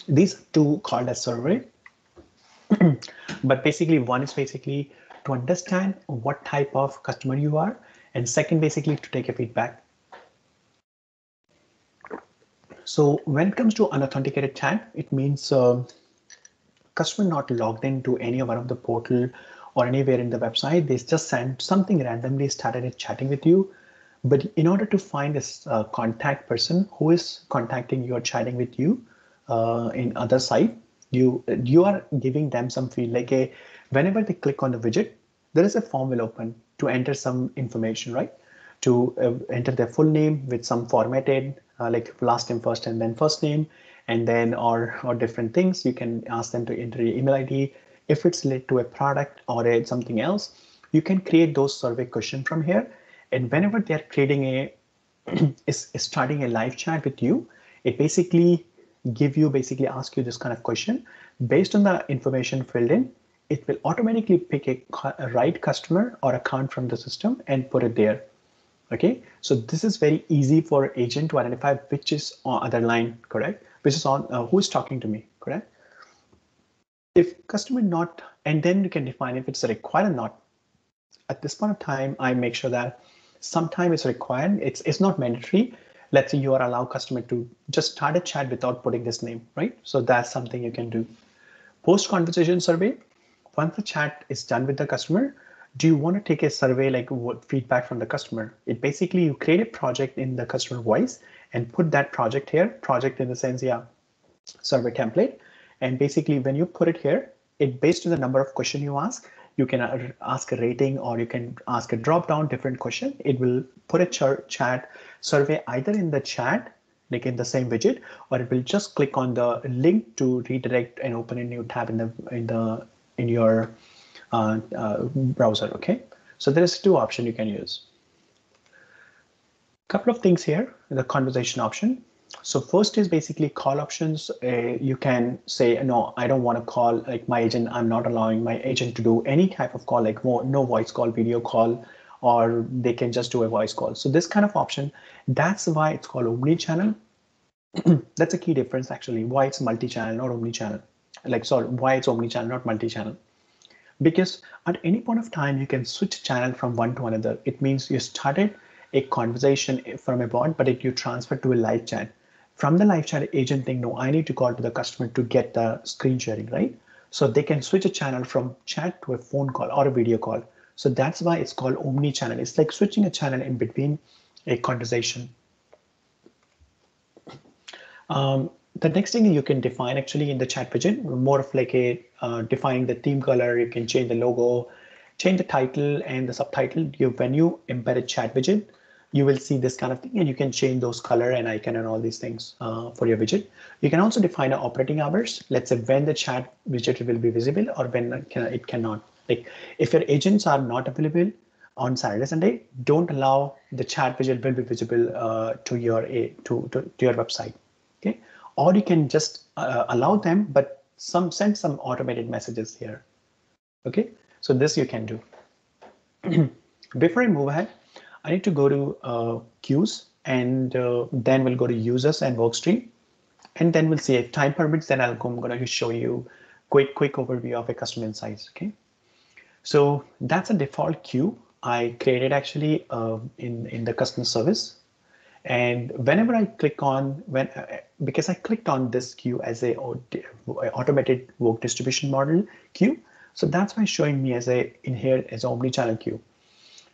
These two called as survey, <clears throat> but basically one is basically to understand what type of customer you are, and second basically to take a feedback. So when it comes to unauthenticated chat, it means uh, customer not logged into any one of the portal or anywhere in the website. They just sent something randomly started chatting with you but in order to find a uh, contact person who is contacting you or chatting with you uh, in other side, you you are giving them some field like a whenever they click on the widget, there is a form will open to enter some information, right? To uh, enter their full name with some formatted uh, like last name first and then first name, and then or or different things. You can ask them to enter your email ID if it's related to a product or a, something else. You can create those survey question from here and whenever they're creating a <clears throat> is, starting a live chat with you, it basically give you basically ask you this kind of question. Based on the information filled in it will automatically pick a, a, right customer or account from the system and put it there. Okay? So this is very easy for agent to identify which is on other line correct? Which is on uh, who is talking to me correct? If customer not and then you can define if it's a required or not. At this point of time i make sure that Sometimes it's required. It's it's not mandatory. Let's say you are allow customer to just start a chat without putting this name, right? So that's something you can do. Post conversation survey. Once the chat is done with the customer, do you want to take a survey like what feedback from the customer? It basically you create a project in the customer voice and put that project here. Project in the sense, yeah, survey template. And basically when you put it here, it based on the number of question you ask, you can ask a rating or you can ask a drop down different question. It will put a ch chat survey either in the chat, like in the same widget, or it will just click on the link to redirect and open a new tab in the in the in your uh, uh, browser. Okay, so there's two options you can use. Couple of things here, the conversation option. So first is basically call options. Uh, you can say, no, I don't want to call like my agent. I'm not allowing my agent to do any type of call, like more, no voice call, video call, or they can just do a voice call. So this kind of option, that's why it's called omni-channel. <clears throat> that's a key difference actually, why it's multi-channel, not omni-channel. Like, sorry, why it's omni-channel, not multi-channel. Because at any point of time, you can switch channel from one to another. It means you started a conversation from a bot, but it you transfer to a live chat from the live chat agent thing, no, I need to call to the customer to get the screen sharing, right? So they can switch a channel from chat to a phone call or a video call. So that's why it's called omni-channel. It's like switching a channel in between a conversation. Um, the next thing you can define actually in the chat widget, more of like a uh, defining the theme color, you can change the logo, change the title and the subtitle. You, when you embed a chat widget, you will see this kind of thing and you can change those color and icon and all these things uh, for your widget. You can also define an operating hours. Let's say when the chat widget will be visible or when it cannot. Like if your agents are not available on Saturday, Sunday, don't allow the chat widget will be visible uh, to your a to, to, to your website. Okay, or you can just uh, allow them, but some send some automated messages here. Okay, so this you can do. <clears throat> Before I move ahead, I need to go to uh, queues and uh, then we'll go to users and workstream. And then we'll see if time permits, then I'll I'm going to show you quick, quick overview of a custom insights. Okay. So that's a default queue I created actually uh, in, in the customer service. And whenever I click on when uh, because I clicked on this queue as a automated work distribution model queue, so that's why showing me as a in here as omni-channel queue.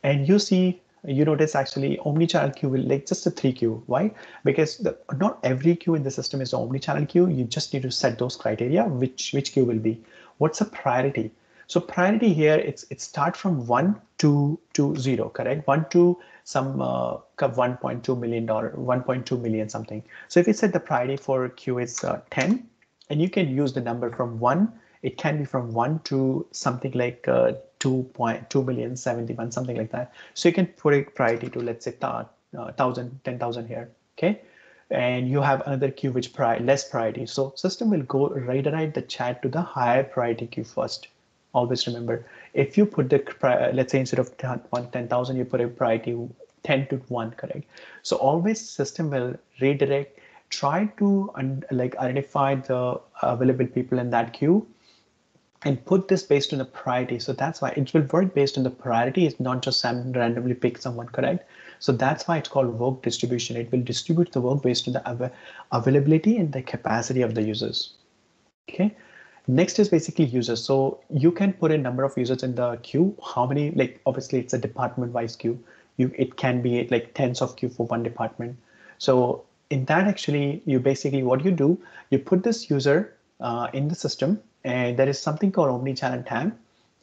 And you see you notice actually omni-channel queue will like just a three queue. Why? Because the, not every queue in the system is omni-channel queue. You just need to set those criteria, which which queue will be. What's the priority? So priority here, it's it start from one to to zero, correct? One to some uh, 1.2 million dollar, 1.2 million something. So if you set the priority for queue is uh, 10, and you can use the number from one, it can be from one to something like uh, 2.2 million 71 something like that. So you can put a priority to let's say uh, 1000 10000 here okay? And you have another queue which pri less priority. So system will go redirect the chat to the higher priority queue first. Always remember if you put the let's say instead of 10,000 you put a priority 10 to 1 correct? So always system will redirect try to like identify the available people in that queue and put this based on the priority. So that's why it will work based on the priority. It's not just randomly pick someone, correct? So that's why it's called work distribution. It will distribute the work based on the av availability and the capacity of the users. Okay. Next is basically users. So you can put a number of users in the queue. How many, like obviously it's a department wise queue. You, it can be like tens of queue for one department. So in that actually, you basically, what you do, you put this user uh, in the system and there is something called omni-channel TAM,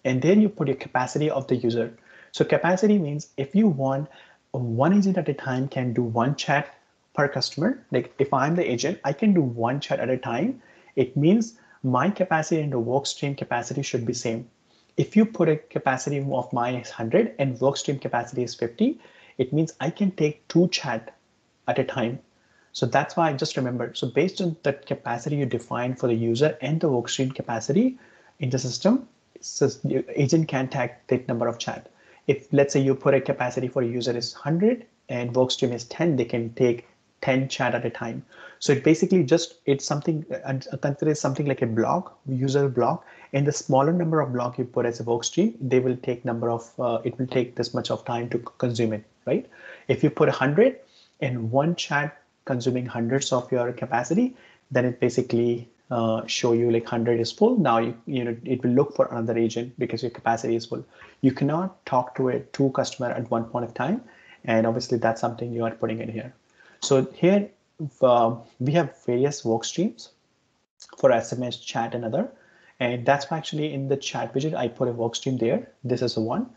and then you put your capacity of the user. So capacity means if you want one agent at a time can do one chat per customer. Like if I'm the agent, I can do one chat at a time. It means my capacity and the workstream capacity should be same. If you put a capacity of is 100 and workstream capacity is 50, it means I can take two chat at a time. So that's why I just remember. So based on that capacity you define for the user and the workstream capacity in the system, agent can tag that number of chat. If let's say you put a capacity for a user is 100 and workstream is 10, they can take 10 chat at a time. So it basically just it's something and consider something like a block, user block, and the smaller number of block you put as a workstream, they will take number of uh, it will take this much of time to consume it, right? If you put 100 and one chat consuming hundreds of your capacity, then it basically uh, show you like 100 is full. Now you, you know it will look for another agent because your capacity is full. You cannot talk to a two customer at one point of time, and obviously that's something you are putting in here. So here uh, we have various work streams for SMS, chat, and other. And that's why actually in the chat widget, I put a work stream there. This is the one.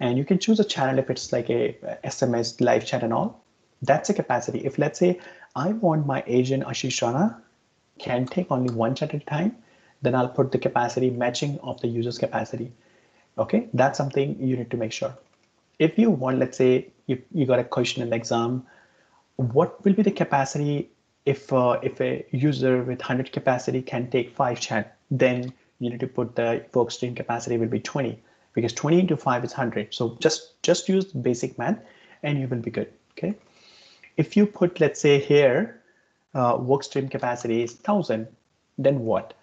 And you can choose a channel if it's like a SMS, live chat and all. That's a capacity. If let's say I want my agent Ashish Rana can take only one chat at a time, then I'll put the capacity matching of the user's capacity. Okay, that's something you need to make sure. If you want, let's say you, you got a question in the exam, what will be the capacity if uh, if a user with 100 capacity can take five chat, then you need to put the workstream capacity will be 20 because 20 into 5 is 100. So just just use basic math and you will be good. Okay. If you put, let's say here, uh, workstream capacity is 1000, then what?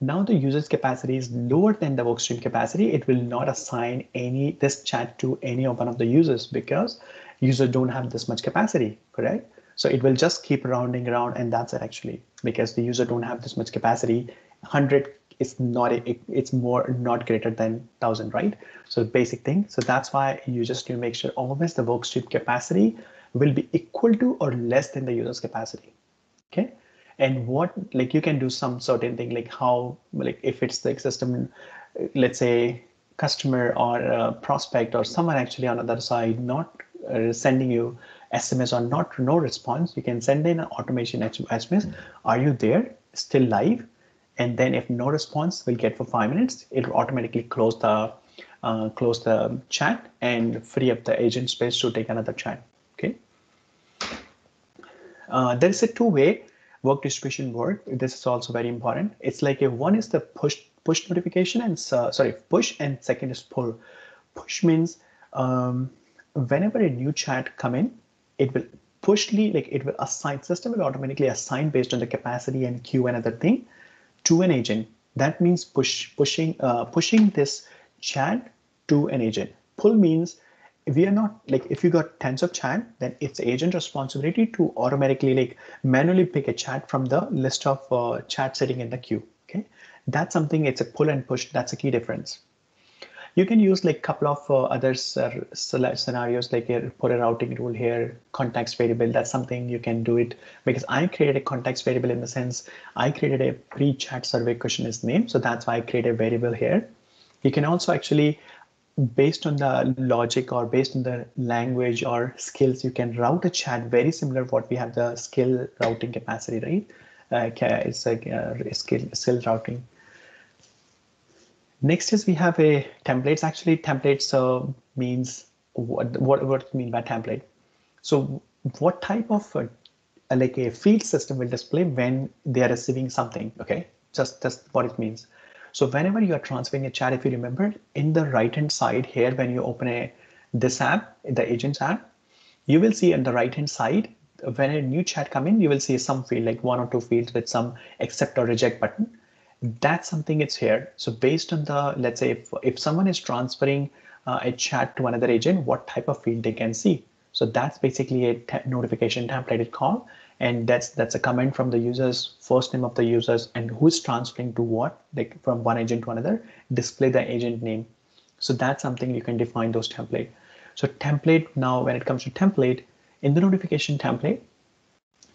Now the user's capacity is lower than the workstream capacity. It will not assign any this chat to any of one of the users because users don't have this much capacity, correct? So it will just keep rounding around and that's it actually because the user don't have this much capacity. 100 is not, it, it's more not greater than 1000, right? So basic thing. So that's why you just need to make sure always the workstream capacity will be equal to or less than the user's capacity. Okay. And what like you can do some certain thing like how like if it's the system, let's say customer or prospect or someone actually on the other side not uh, sending you SMS or not no response, you can send in an automation SMS. Are you there? Still live? And then if no response, we'll get for five minutes. It will automatically close the uh, close the chat and free up the agent space to take another chat. Uh, there is a two-way work distribution work. This is also very important. It's like if one is the push push notification and uh, sorry push and second is pull. Push means um, whenever a new chat come in, it will pushly like it will assign system will automatically assign based on the capacity and queue and other thing to an agent. That means push pushing uh, pushing this chat to an agent. Pull means we are not like if you got tens of chat, then it's agent responsibility to automatically like manually pick a chat from the list of uh, chat sitting in the queue. Okay, that's something. It's a pull and push. That's a key difference. You can use like couple of uh, other scenarios like here, put a routing rule here, context variable. That's something you can do it because I created a context variable in the sense I created a pre-chat survey questionnaire name. So that's why I created a variable here. You can also actually based on the logic or based on the language or skills, you can route a chat very similar what we have the skill routing capacity, right? Uh, it's like uh, skill, skill routing. Next is we have a templates. Actually, templates uh, means what, what what mean by template. So what type of uh, like a field system will display when they are receiving something? Okay, just just what it means. So whenever you are transferring a chat, if you remember in the right hand side here, when you open a this app, the agents app, you will see on the right hand side, when a new chat come in, you will see some field like one or two fields with some accept or reject button. That's something it's here. So based on the, let's say if, if someone is transferring uh, a chat to another agent, what type of field they can see. So that's basically a notification template it called and that's that's a comment from the users first name of the users and who's transferring to what like from one agent to another display the agent name. So that's something you can define those template. So template now when it comes to template in the notification template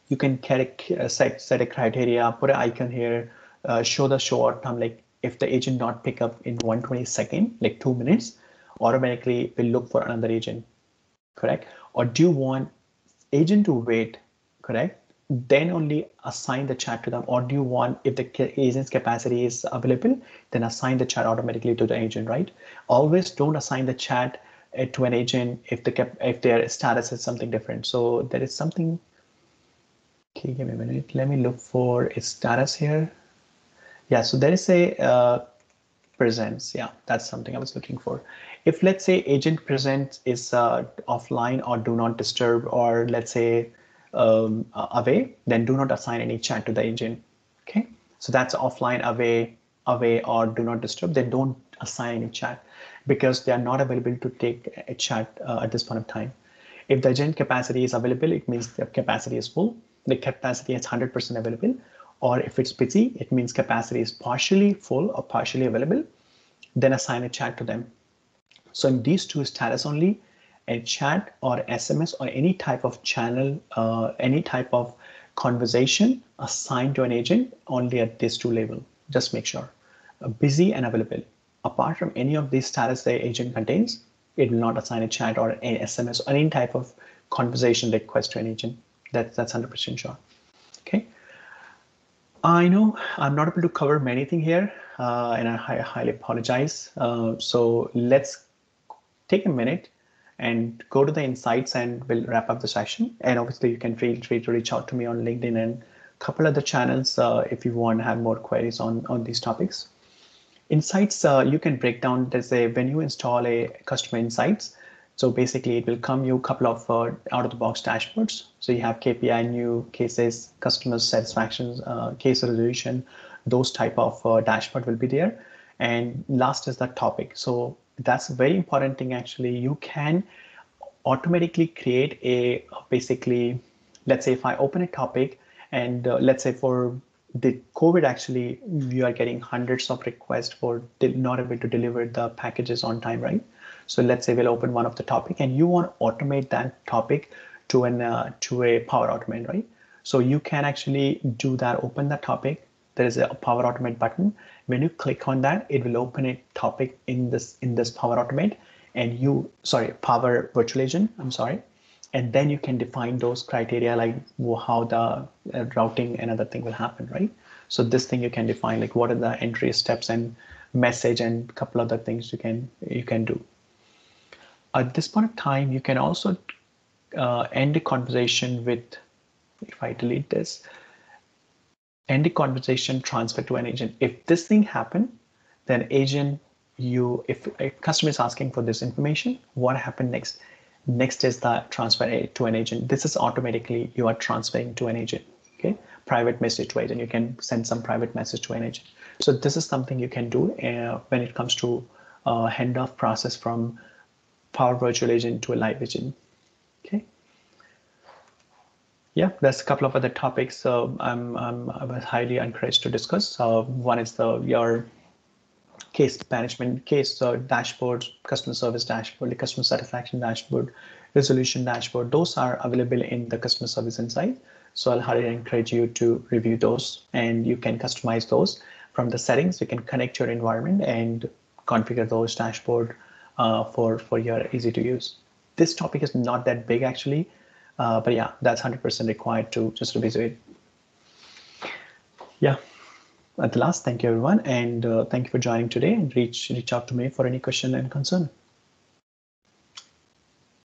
you can uh, set set a criteria put an icon here uh, show the show outcome like if the agent not pick up in 120 second like two minutes automatically will look for another agent correct? Or do you want agent to wait correct? Then only assign the chat to them. Or do you want, if the agent's capacity is available, then assign the chat automatically to the agent, right? Always don't assign the chat uh, to an agent if the if their status is something different. So there is something. Okay, give me a minute. Let me look for its status here. Yeah, so there is a uh, presence. Yeah, that's something I was looking for. If let's say agent present is uh, offline or do not disturb, or let's say um, away, then do not assign any chat to the agent. Okay, so that's offline away, away, or do not disturb. They don't assign any chat because they are not available to take a chat uh, at this point of time. If the agent capacity is available, it means the capacity is full. The capacity is 100% available. Or if it's busy, it means capacity is partially full or partially available. Then assign a chat to them. So in these two status only, a chat or SMS or any type of channel, uh, any type of conversation assigned to an agent only at this two level. Just make sure uh, busy and available. Apart from any of these status the agent contains, it will not assign a chat or an SMS or any type of conversation request to an agent. That, that's 100% sure. Okay. I know I'm not able to cover many things here, uh, and I highly apologize. Uh, so let's take a minute and go to the insights and we'll wrap up the session. And obviously you can feel free to reach out to me on LinkedIn and a couple other channels uh, if you want to have more queries on, on these topics. Insights, uh, you can break down, there's a, when you install a customer insights, so basically it will come you a couple of uh, out of the box dashboards. So you have KPI, new cases, customer satisfaction, uh, case resolution, those type of uh, dashboard will be there. And last is the topic. So that's a very important thing actually. You can automatically create a basically let's say if i open a topic and uh, let's say for the covid actually we are getting hundreds of requests for not able to deliver the packages on time right? So let's say we'll open one of the topic and you want to automate that topic to an uh, to a power automate right? So you can actually do that open the topic. There is a power automate button when you click on that, it will open a topic in this in this Power Automate and you, sorry, Power Virtual Agent, I'm sorry. And then you can define those criteria like how the uh, routing and other thing will happen, right? So this thing you can define like what are the entry steps and message and couple other things you can you can do. At this point of time, you can also uh, end a conversation with, if I delete this, end a conversation transfer to an agent. If this thing happened, then agent, you if a customer is asking for this information, what happened next? Next is the transfer to an agent. This is automatically you are transferring to an agent. Okay, private message to agent. You can send some private message to an agent. So this is something you can do uh, when it comes to uh, handoff process from Power Virtual Agent to a live agent. Okay. Yeah, there's a couple of other topics. I'm, I'm I was highly encouraged to discuss. Uh, one is the your case management, case dashboard, customer service dashboard, the customer satisfaction dashboard, resolution dashboard. Those are available in the customer service insight. So I'll highly encourage you to review those and you can customize those from the settings. You can connect your environment and configure those dashboard uh, for, for your easy to use. This topic is not that big actually, uh, but yeah, that's 100% required to just review it. Yeah at the last, thank you everyone, and uh, thank you for joining today. And reach reach out to me for any question and concern.